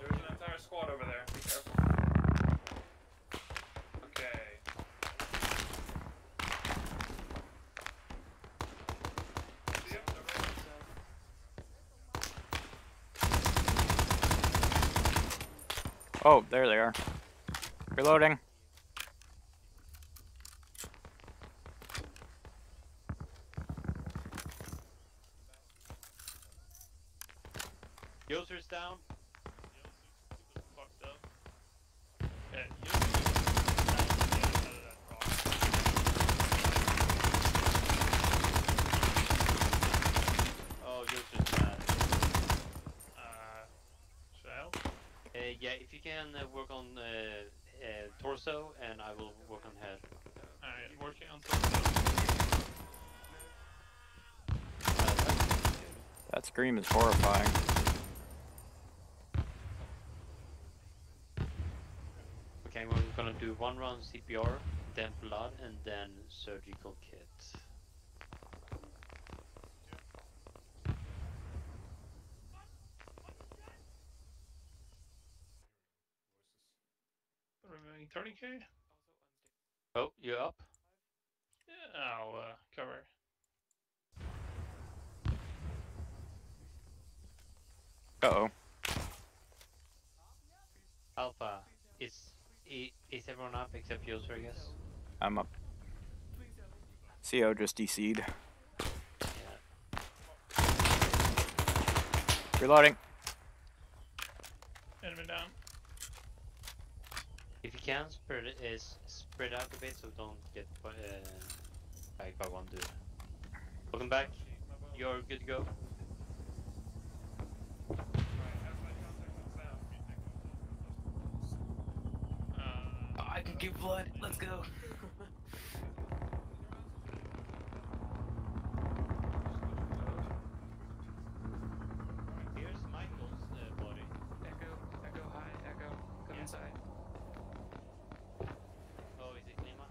There's an entire squad over there. Be careful. Okay.
Oh, there they are. Reloading.
Yoser's down.
Fucked up. Yeah, you
Oh, Yoser's bad.
Uh, shell?
Uh, yeah, if you can uh, work on uh, uh, torso, and I will work on head.
Alright, working on
That is horrifying.
Okay, we're gonna do one round CPR, then blood, and then surgical kit.
Removing 30k?
Oh, you up?
Yeah, I'll uh, cover.
Uh oh.
Alpha, is i- is everyone up except Yoser, I guess?
I'm up. CO just DC'd. Reloading.
Enemy down.
If you can, spread it is spread out a bit so don't get uh, like by one dude. Welcome back. You're good to go.
I can give blood. Let's go.
Here's Michael's uh, body.
Echo, Echo, hi, Echo. Come inside.
Oh, is it Klima?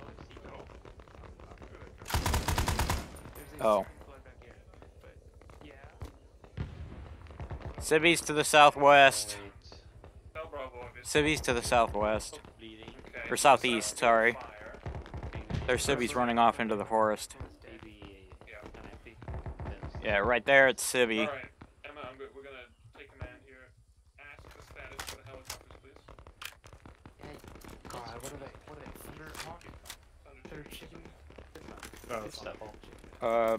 Oh, it's
There's a
Oh.
second blood back here. But yeah.
Civvies to the southwest.
Bell
Civvies to the southwest.
Okay,
Or southeast, sorry. There's civvies running off into the forest.
Yeah.
an empty.
Yeah, right there it's civvy.
Alright, Emma, I'm go- we're gonna take command here. Ask the status for the helicopters, please.
God, what are they? What are they? Thunder Hawk? Thunder Chicken?
No,
It's
it's
not
not.
Uh.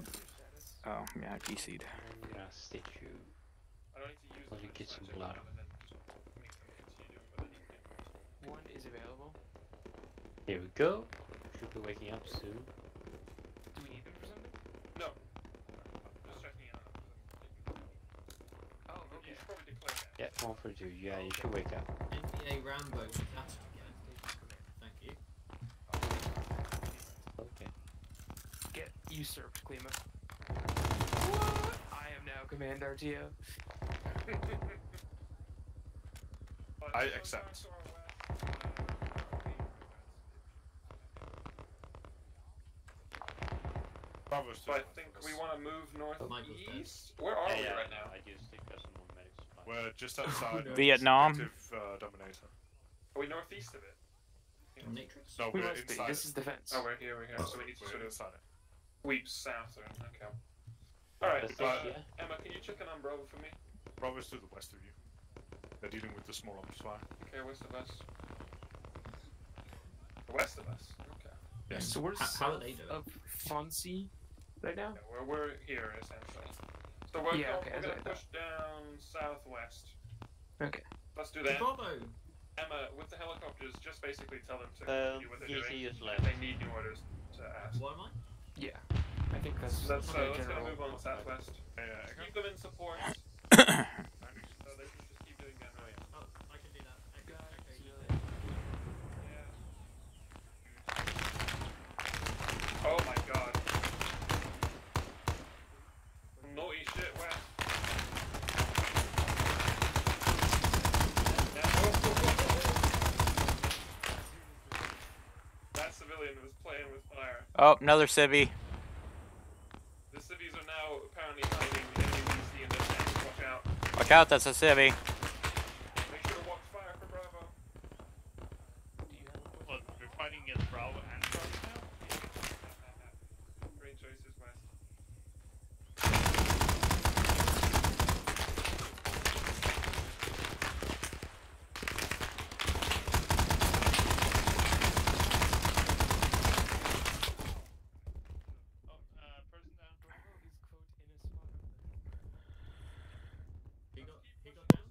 Oh, yeah, DC'd.
I'm gonna stitch you.
I don't need to use
Let me get some blood.
One is available.
Here we go. Should be waking up soon.
Do we need them for something?
No. Just checking in on them.
Oh,
You
okay.
should probably declare that.
Yeah, one for two. Yeah, you should wake up.
NBA Rambo, that's again. Thank you.
Okay.
Get usurped, Klima. What? I am now Command RTO.
I accept. Bravo's
So I think we want to move northeast. Where are
yeah,
we
yeah,
right now?
I used to got some more medics.
We're just outside of
Vietnam.
active, uh, Dominator.
Are we northeast of it?
Matrix?
No,
We
we're
must be.
inside
This is defense.
Oh, we're here, we're here. So we need to
We're
sort of
inside it.
sweep south. Or, okay. Alright,
That's
uh,
it,
Emma, can you check an umbrella for me?
Bravo's to the west of you. They're dealing with the small arms fire.
Okay, west of us. The west of us. Okay.
Yes.
So we're
How- how are
south of Fonzie right now?
Yeah, we're, we're here essentially. So we're,
Yeah,
go-
okay,
we're gonna
what I
push down southwest.
Okay.
Let's do that.
Bravo!
Emma, with the helicopters, just basically tell them to
Um,
continue what they're
GC
doing.
is
If
left.
they need new orders to ask.
What am I?
Yeah. I think that's
So let's,
okay,
uh, let's gonna move on southwest.
Yeah, yeah,
Keep them in support. so they can just keep doing that.
Oh, I can do that. Okay, okay.
Yeah.
Oh, another civvy.
The civvies are now apparently hiding in their tanks. Watch out.
Watch out, that's a civvy.
Make sure to watch fire for Bravo.
What, we're fighting against Bravo and Bravo now?
Great choices, West.
He got, he got down.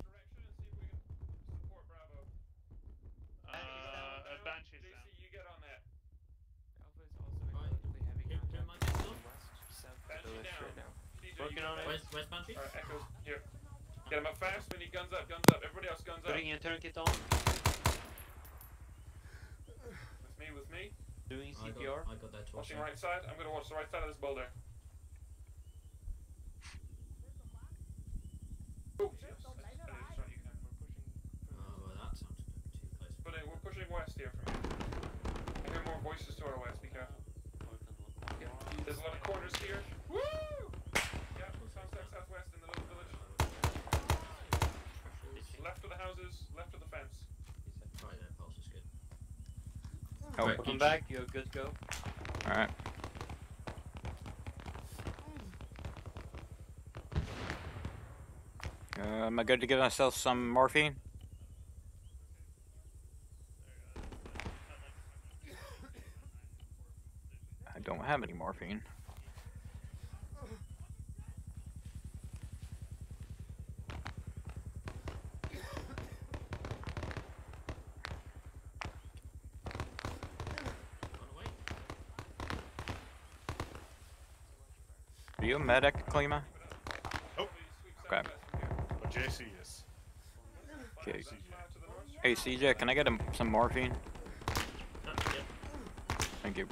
Uh, uh, Banshee's down.
you get on that.
Right. Who, who am I next on?
Banshee down. CJ,
Working
you
on
get
it.
Where's, where's Banshee?
Alright, Echoes, here. Get him up fast, we need guns up, guns up. Everybody else, guns up.
Putting a tourniquet on.
With me, with me.
Doing
I
CPR.
got, I got that torch.
Watching right side. I'm gonna watch the right side of this boulder. Oh, yes. That is right, you can.
Well, that sounds a bit too close.
But uh, we're pushing west here from you. I hear more voices to our west, be careful. There's a lot of corners here. Woo! Yeah, sunset southwest in the little village. Left of the houses, left of the fence.
Right there, pulse is good. Right,
Welcome back. You're good to go.
Alright. Uh, am I good to get myself some morphine? I don't have any morphine. Are you a medic, Klima? Okay.
JC is.
Okay. Hey CJ, can I get him some morphine?
Uh, yeah.
Thank you.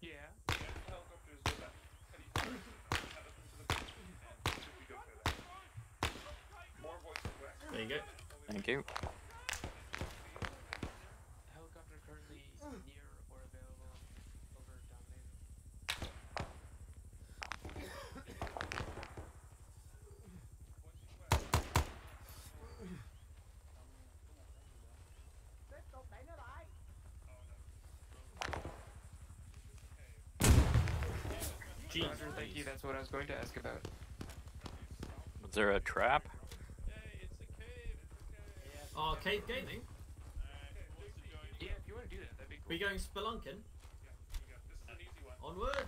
Yeah. Helicopters with that. Heli- More voices west.
There you go.
Thank you.
Helicopter currently near or available over dominator.
Jeez.
Roger, thank you. That's what I was going to ask about.
Was there a trap?
Oh, Cave Gaming?
Yeah, if you want to do that, that'd be cool.
We going spelunking? Onward!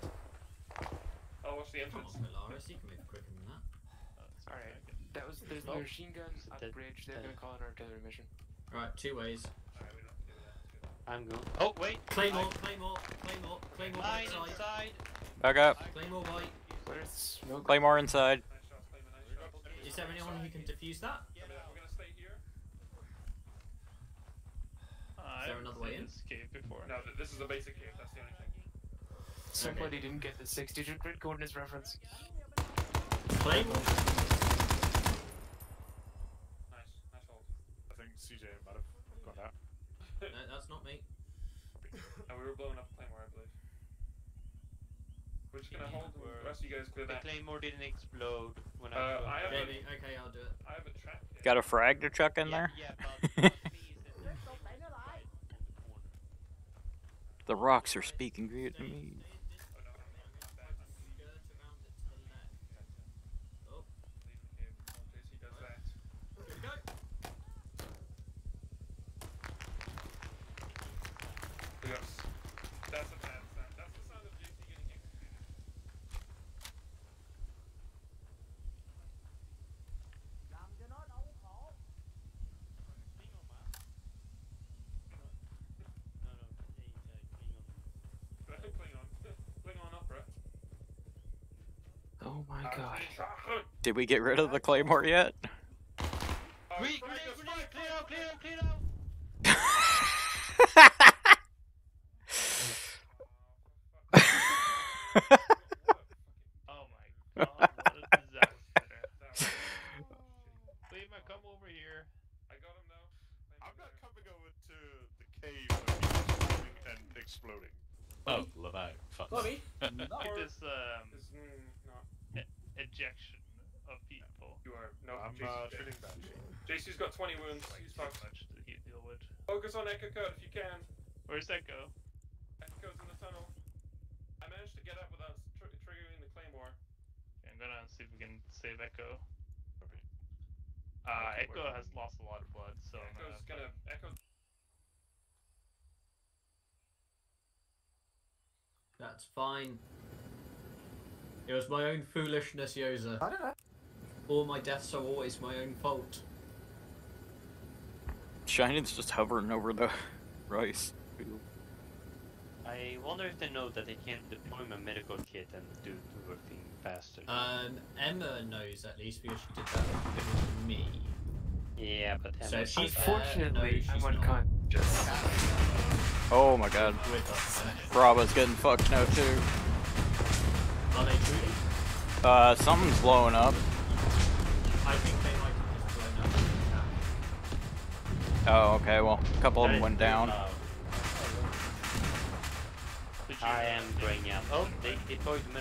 Oh, what's watch the
Come
entrance.
on, Polaris, you can move quicker than that.
Alright, that was there's
Oh.
machine guns up
That-
bridge. They're
that-
gonna call an artillery mission.
Alright, two ways.
I'm going. Oh wait.
Claymore, Claymore, Claymore, Claymore
Mine
right side.
inside.
Back up.
Claymore white.
Where's smoke?
Claymore inside.
Is there anyone who can defuse that?
We're gonna stay here.
Uh,
Is
I
there
haven't
another
seen
way in?
this cave before.
No, this is a basic cave. That's the only thing.
Somebody didn't get the six-digit grid coordinates reference.
Claymore.
Nice, nice hold.
I think CJ might have gone out.
No, that's not me.
And we were blowing up Claymore, I believe. We're just gonna hold the rest of you guys clear
The
that.
claymore didn't explode when I.
Uh,
shot
I have
it.
a-
Jamie, okay, I'll do it.
I have a trap here.
Got a frag to chuck in
Yeah,
there?
yeah, but not me, it's in the.
The rocks are speaking Vietnamese.
Oh,
JC does that.
here we go.
Yes. That's a bad sound. That's the sound of JC getting executed. Klingon. Klingon opera.
Oh my god.
Did we get rid of the Claymore yet?
Wait, grenade, grenade, clear out, clear out, clear out.
Oh my god, what a disaster. Lima, come over here.
I got him now.
I'm not coming over to the cave where people are and exploding.
Oh, Levi. Fuck.
Bobby?
Like this um, e- ejection of people.
You are no.
I'm
JC's
uh,
dead.
treating that.
JC's got 20 wounds. He's
Too
fucked.
much to he- deal with.
Focus on Echo Code if you can.
Where's that go?
Echo Code's in the tunnel. I managed to get up without tr- triggering the claymore.
Okay, I'm gonna see if we can save Echo.
Okay,
Uh,
keep
Echo
working.
has lost a lot of blood, so I'm
Echo's
gonna.
gonna. Echo.
That's fine. It was my own foolishness, Yoza.
I don't know.
All my deaths are always my own fault.
Shining's just hovering over the rice field.
I wonder if they know that they can't deploy my medical kit and do the thing faster.
Um, Emma knows at least because she did that with me.
yeah, but
So she's
Unfortunately,
uh, no,
I'm
she's not.
unconscious.
Oh my god.
With us.
Bravo's getting fucked now too.
Are they truly?
Uh, something's blowing up.
I think they might have just blown up.
Oh, okay, well, a couple of them went down.
Uh, I am going out. Oh, they deployed the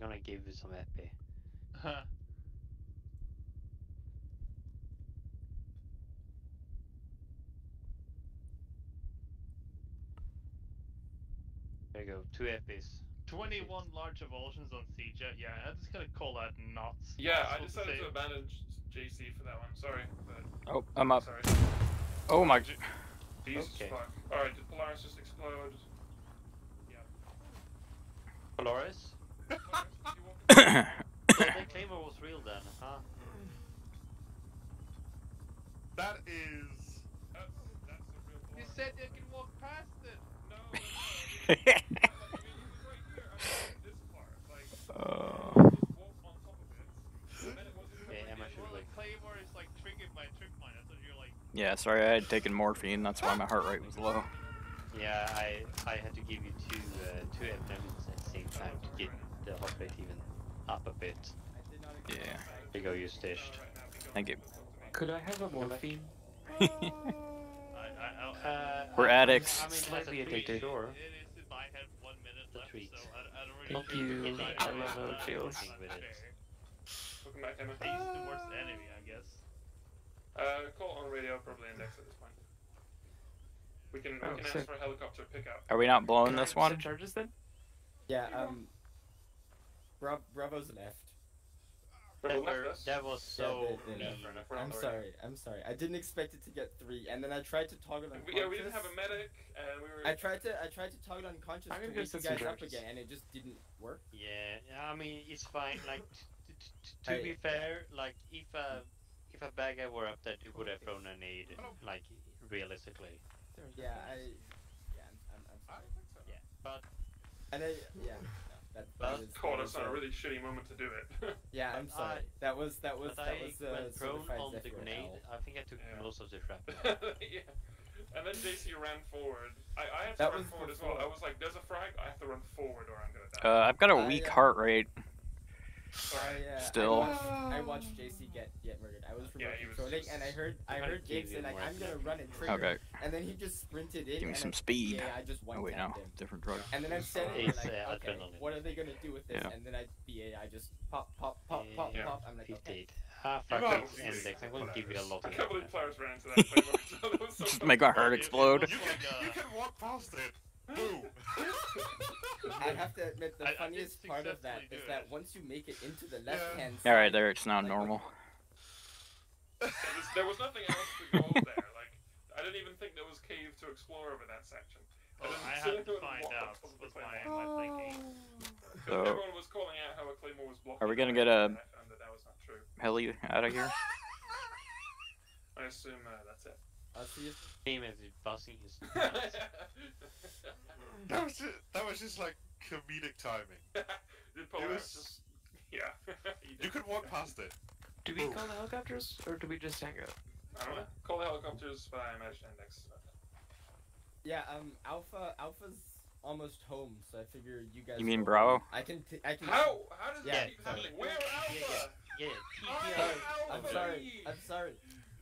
gonna
give you some epi.
Huh.
There you go. Two epis.
21 large emulsions on Siege. Yeah, I'm just gonna call that not
Yeah, I
possible
decided to
save.
abandon JC for that one. Sorry, but
Oh, I'm up.
sorry.
Oh my.
Jesus
Okay.
fuck. Alright, did Polaris just explode? Yeah.
Polaris?
Polaris, did you walk
so the claimer was real then, huh?
That is.
That's, that's a real
You
Polaris.
said you can walk past it.
No, no, I mean, I mean, he's right here. I mean, this far. Like,
Uh,
just walk on top of it. And then it was in the
Yeah, Emma
right
should
Well,
like.
the claymore is like triggered by trick mine. I thought you were like.
yeah, sorry, I had taken morphine. That's why my heart rate was low.
Yeah, I I had to give you two uh, two epidemics at the same time to get the heart rate even up a bit.
Yeah.
There you go, you stashed.
Thank you.
Could I have a morphine?
I, I, I,
Uh,
We're addicts.
I mean,
Slightly addicted.
Sure.
It is if I had one minute
The
left,
treat.
so I, I don't
Thank
think
you. I love how it feels.
not
With it.
fair.
Welcome back, Emma.
He's the worst enemy, I guess.
Uh, call on radio, probably index at this point. We can, we
Oh,
can
sick.
ask for a helicopter pickup.
Are we not blowing this one?
charges then?
Yeah, um. Bra- Bravo's left.
Bravo
That,
left us.
that was
Yeah,
so.
they- they left.
Fair enough,
I'm sorry, I'm sorry. I didn't expect it to get three, and then I tried to toggle unconscious.
We, yeah, we didn't have a medic, and we were.
I tried to I tried to toggle unconscious
I'm
to
gonna
wake you
set some
guys up again, and it just didn't work.
Yeah, I mean it's fine. Like to be fair, like if a if a bad guy were up there, you would have thrown a nade. Like realistically.
Yeah, I. Yeah, I'm, I'm, I'm sorry.
Yeah, but
And I, yeah, no, that,
but But-
caught us on a really shitty moment to do it.
Yeah, I'm sorry.
I-
that was that was that
I
was uh,
went prone
certified
on the
Zefyr
grenade.
L.
I think I took
Yeah.
most of the shrapnel.
yeah. And then JC ran forward. I, I had to
That
run
was
forward as well. I was like, there's a frag, I have to run forward or I'm gonna die.
Uh, I've got a weak
uh,
heart rate.
I, uh,
Still.
I watched, I watched JC get get murdered. I was remote
Yeah, he was
controlling,
just-
and I heard I heard
gave
Jake say like, "I'm gonna run and trigger,"
Okay.
and then he just sprinted in.
Give me some
I-
speed.
Yeah, I just one
Oh wait, no,
him.
different drug.
And then I'm standing
It's,
there
uh,
like, okay,
adrenaline.
what are they gonna do with this?
Yeah.
And then I BA, I just pop, pop, pop, pop,
Yeah.
pop. I'm like, okay.
58. Fuck
know,
Index. I'm going to give you a lot
I
of
can't believe players ran into that playbook. so that was so
Just make my heart explode.
You can, you can walk past it. Boom.
I have to admit, the
I- I
funniest part of that
successfully
is
do
that once you make it into the left hand side.
All right, there. It's now normal.
There was, there was nothing else to go there. Like, I didn't even think there was cave to explore over that section.
Oh,
then
I
soon
had to find out.
up to the
Was my, my thinking.
So-
everyone was calling out how a claymore was blocking.
Are we gonna get a-
and I found that that was not true.
Heli out of here.
I assume uh, that's it.
I'll see if
Same as it buzzing his
That was just, that was just like comedic timing.
Did
It was-
just... Yeah.
You could walk past it.
Do we call the helicopters or do we just hang out?
I don't know. Call the helicopters, but I imagine index.
Yeah, um, Alpha, Alpha's almost home, so I figure you guys.
You mean
will-
Bravo?
I can, t- I can.
How? How does
Yeah,
that keep happening? Where Alpha?
Yeah,
Hi,
Sorry, I'm sorry. I'm sorry.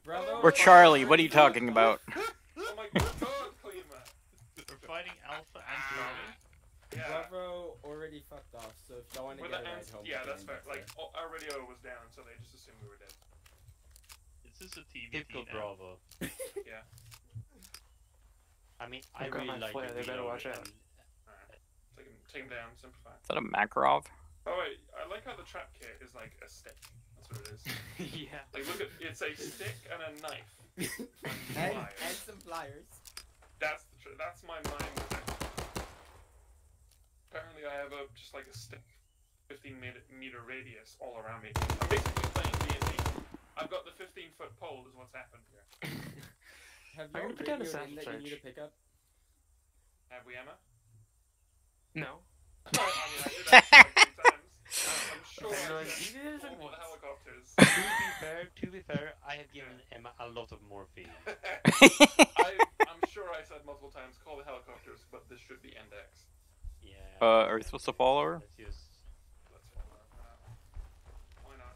Bravo.
We're Charlie. What are you talking about?
Oh my god,
We're fighting Alpha and Charlie.
Yeah.
Bravo already fucked off, so if y'all want to get
the
a ride home,
yeah, that's fair. Like, our radio was down, so they just assumed we were dead.
This is a TVT
Typical
now.
Bravo.
Yeah.
I mean,
I've
really like
flare, they better watch out.
and-
Take him, take him down, simplify.
Is that a Makarov?
Oh wait, I like how the trap kit is like a stick. That's what it is.
yeah.
Like, look at it's a stick and a knife.
and,
Pliers.
and some pliers.
That's the tr- that's my mind. Apparently, I have a just like a stick, 15 meter, meter radius all around me. I'm basically playing D&D. I've got the 15 foot pole. Is what's happened here.
Have you
gonna put down a
radioed
sound
that you need to
search.
pick up?
Have we, Emma?
No.
I mean, I sure I
like,
said
"You did it
all
once."
helicopters.
to be fair, to be fair, I have given Emma a lot of morphine.
I, I'm sure I said multiple times, call the helicopters, but this should be index.
Yeah.
Uh, are we supposed to follow her?
Let's just.
Let's follow her. Uh, why not?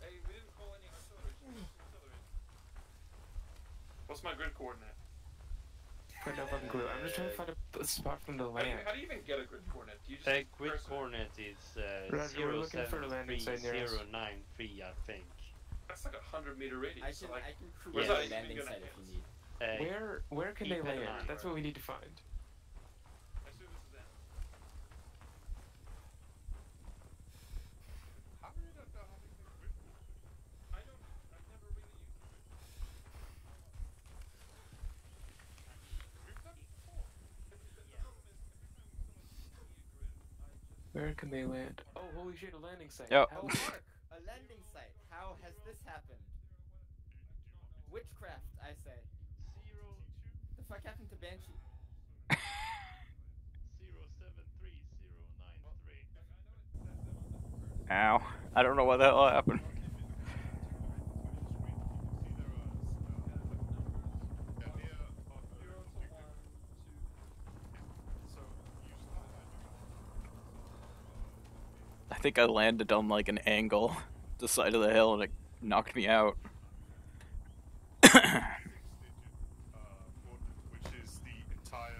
Hey, we didn't call any artillery. Should we call artillery? What's my grid coordinate?
Got no fucking clue. I'm just trying to find a a spot from the
How do, you,
land.
how do you even get a grid coordinate? Do you just
The
press
grid
it?
coordinate is uh,
Roger, we're looking for the landing site near us.
07393, I think.
That's like a hundred meter radius.
I
so
can,
like,
I can
where's
create
that
a
even
landing site if you need.
Uh,
Where where can they land? That's what we need to find.
I assume this is it.
How do you not know how to use grid coordinates?
I don't. I've never really used it.
We've done it before.
Where can they land? Oh, holy shit, a landing site.
Yo.
How-
Oh, Mark, a landing site. How has this happened? Witchcraft, I say.
Zero
The fuck happened to Banshee?
zero seven three zero nine three.
Ow. I don't know what the hell happened. Think I landed on like an angle, the side of the hill, and it knocked me out.
Which is the entire.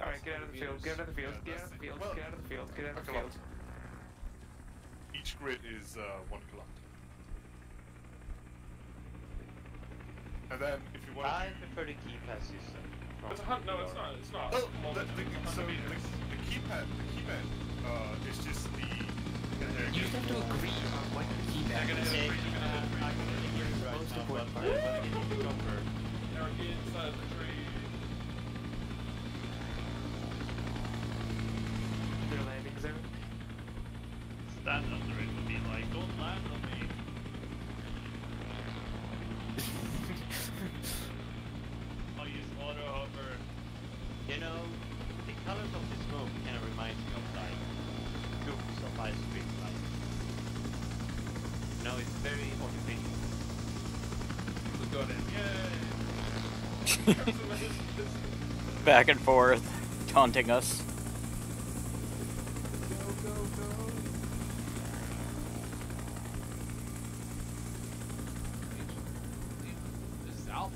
Alright, get out of the field, get out of the field, get out of the field, get out of the field, get out of the field.
Each grid is uh, one kilometer. And then, if you want
I
to.
prefer the keypad system.
It's a hunt. No, it's not. It's not.
Oh,
Well,
the, the, so the, the keypad, the keypad uh, is just the.
You have to agree on what the keypad
You're gonna
is.
Okay,
a tree. You're gonna hit a
uh,
tree.
I'm gonna give you right
Most
now, but
important part.
when I get you jumper,
They're inside the tree.
Is there a landing zone?
Stand under it would be like, don't land on me. I'll use auto hover.
you know, the colors of the smoke kind of reminds me of like loops of ice cream like. You know, it's very motivating.
We got it. Yay!
Back and forth, taunting us.
This is Alpha.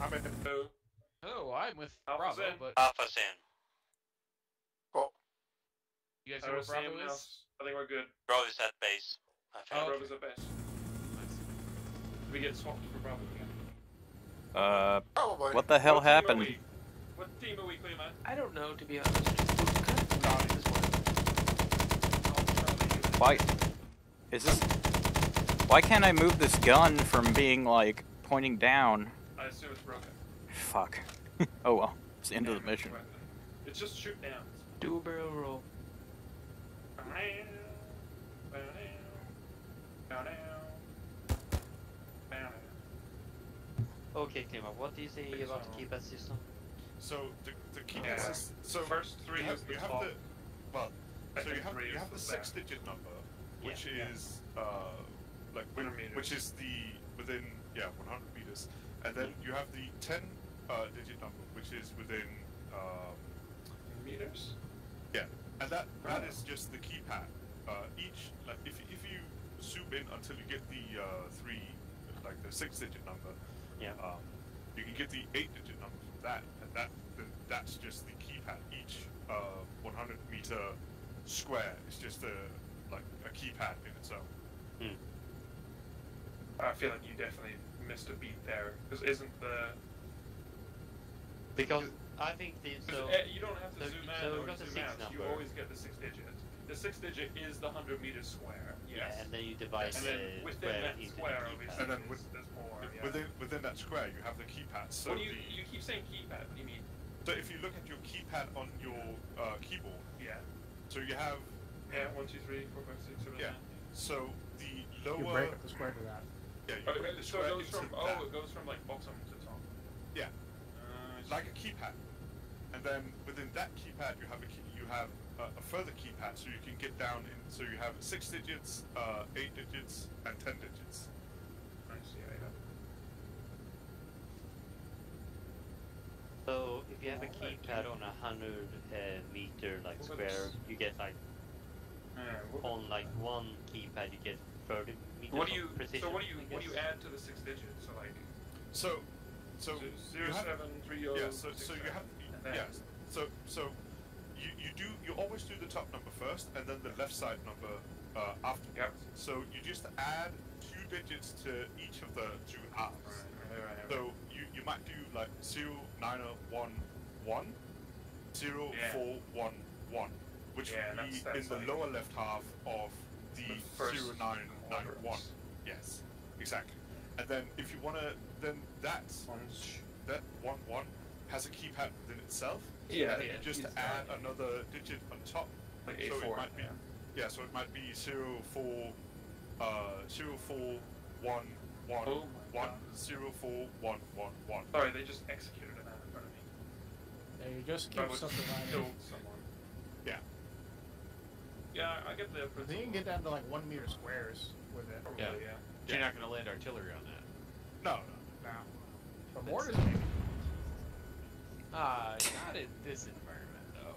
I'm in.
Oh, I'm with
Alpha's
Bravo,
in.
but
Alpha's in.
you guys
I
know
don't
what Bravo is?
I think we're good.
Bro is at base. I
Oh,
think.
Bravo's at best. We get swapped for Bravo again.
Uh,
Probably.
what the hell
What
happened?
we? What team are we, Clear Man?
I don't know, to be honest. What kind of this one?
Why? Is this? Why can't I move this gun from being like pointing down?
I assume it's broken.
Fuck. oh well, it's the end of the mission.
It's just shoot down.
Do a barrel roll.
Okay, Klima, what is it about the keypad system?
So the the key
Yeah.
is so
First three
you have,
the
you have the well so you have you have
the
the six digit number which
Yeah.
is uh like wi-
meters.
which is the within yeah 100 meters and then you have the 10 uh, digit number which is within um,
Meters?
yeah and that that is just the keypad uh, each like if if you zoom in until you get the uh, three like the six digit number
Yeah.
um, you can get the eight digit number from that, and that then that's just the keypad. Each uh, 100 meter square is just a like a keypad in itself. own.
I feel like you definitely missed a beat there. Because isn't the.
Because I think the so.
'cause, eh, you don't have to
so-
zoom
so
in or zoom
six
out. You always get the six digit. The six digit is the 100 meter square. Yes.
Yeah, and then you divide
And then within that square, obviously,
And then with-
there's more. Yeah.
Within within that square, you have the keypad. So
what do you,
the,
you keep saying keypad? What do you mean?
so if you look at your keypad on your uh, keyboard,
Yeah.
so you have
Yeah, one, two, three, four, five, six, seven,
yeah.
nine.
So the
You
lower
break up the square to that.
yeah you
Okay,
break the
so
square
it goes
into
from
that.
oh, it goes from like bottom to top.
Yeah.
Uh,
like a keypad. And then within that keypad, you have a key, you have a, a further keypad, so you can get down in. So you have six digits, uh, eight digits, and ten digits.
I see. I have.
So if you have a keypad on a hundred uh, meter like
What
square, you get like
Uh,
on like one keypad you get thirty meters
what do you?
precision.
So what do you? What do you add to the six digits? So like.
So, so
z-
you have,
seven three oh.
yeah. So,
six,
so you
seven.
have
And then-
yeah. So, so you you do you always do the top number first, and then the left side number uh, after.
Yep.
So you just add two digits to each of the two halves.
Right, right, right.
So you, you might do like zero nine oh one one zero
Yeah.
four one one, which
Yeah,
would be
that's- that's
in the lower left half of the,
the first
zero nine nine one. Yes, exactly. And then if you wanna, then that that one one has a keypad within itself.
Yeah, yeah,
just
it's
add
not-
another digit on top.
Like
so
A4,
it might be
yeah.
yeah. So it might be zero four uh zero four one one
Oh my
one
God.
zero four one one one.
Sorry, they just executed an ad in front of me.
Yeah, you just
That
keep
would
subdividing.
kill someone.
Yeah.
Yeah, I get the
I think
principle.
you can get down to like one meter squares with it.
Probably,
Yeah.
yeah.
You're not going to land artillery on that.
No,
No. But mortars maybe.
Ah, not in this environment, though.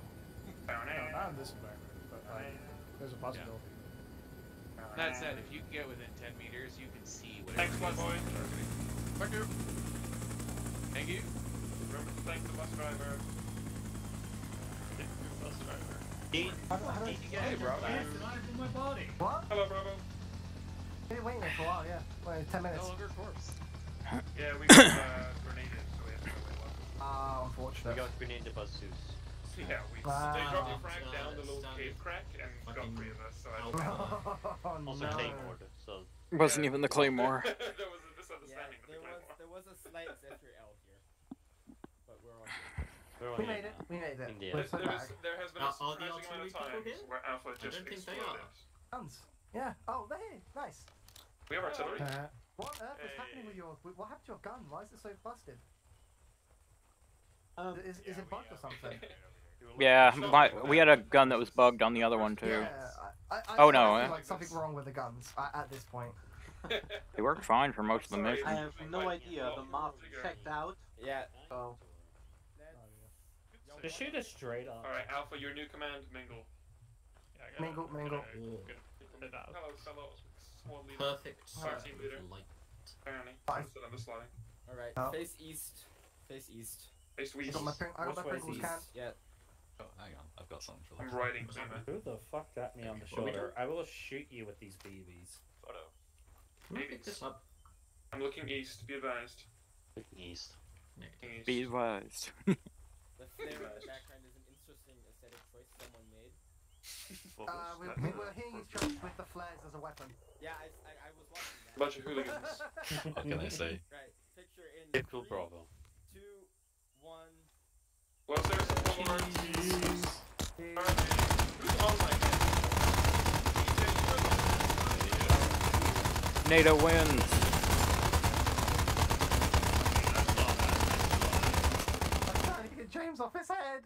No, not in this environment, but like, there's a possibility.
That said, if you can get within 10 meters, you can see whatever.
Thanks, my boy.
Thank you. Thank you.
Remember to thank the bus driver. Thank bus driver.
Dean,
How do- how do
you
Hey, bro.
my body.
What?
Hello, Bravo.
Been waiting there for a while, yeah. Wait, ten minutes.
No longer corpse.
Yeah, we got uh, grenaded, wait one.
Ah,
we
unfortunate.
got grenade the buzzers.
Yeah, we
Wow.
they dropped a frag
Uh,
down the little
standard
cave crack and got three of us. So I
Oh,
don't
oh,
Also
no.
Claymore, so
It wasn't even the claymore.
there was a misunderstanding with
there
the
was there was a slight Zefyr L here, but we're all good.
we're
We
on
made it. We made it.
In the end.
so
There,
back.
was, there has been
Are-
a
are the
surprising amount
artillery
of
people
times where Alpha
I
just
don't think they are.
Guns. Yeah. Oh, they're here. Nice.
We have artillery.
Uh, what on earth is happening with your? What happened to your gun? Why is it so busted?
Um,
is, is it bugged or something?
Yeah, my, we had a gun that was bugged on the other one too.
Yeah, I, I,
Oh,
I
no,
feel
eh?
like something wrong with the guns at, at this point.
They worked fine for most of the mission.
I have no idea. The map checked out.
Yeah.
So.
Just shoot us straight on.
Alright, Alpha, your new command, Mingle.
Mingle, mingle.
Hello, fellow squad leader.
Perfect.
Fire team leader.
Light.
Apparently.
Fine.
Instead of the.
Alright,
Oh.
face east. Face east.
Face
I got my, pring- I got my Pringles can.
Yeah.
Oh, hang on, I've got something for that.
I'm riding Zuma.
Who the fuck tapped me on the shoulder? I will shoot you with these BBs.
Photo.
Can I pick this up?
I'm looking east, be advised.
East.
Looking east.
Be advised.
The flare in the background is an interesting aesthetic choice someone made.
Uh, we, we were hearing each other with the flares as a weapon.
Yeah, I, I, I was watching that.
Bunch of hooligans.
What can I say?
Right, picture in
Typical
three,
Bravo.
Two, one.
Was there some more? Who's on my
NATO wins.
I'm trying to get James off his head.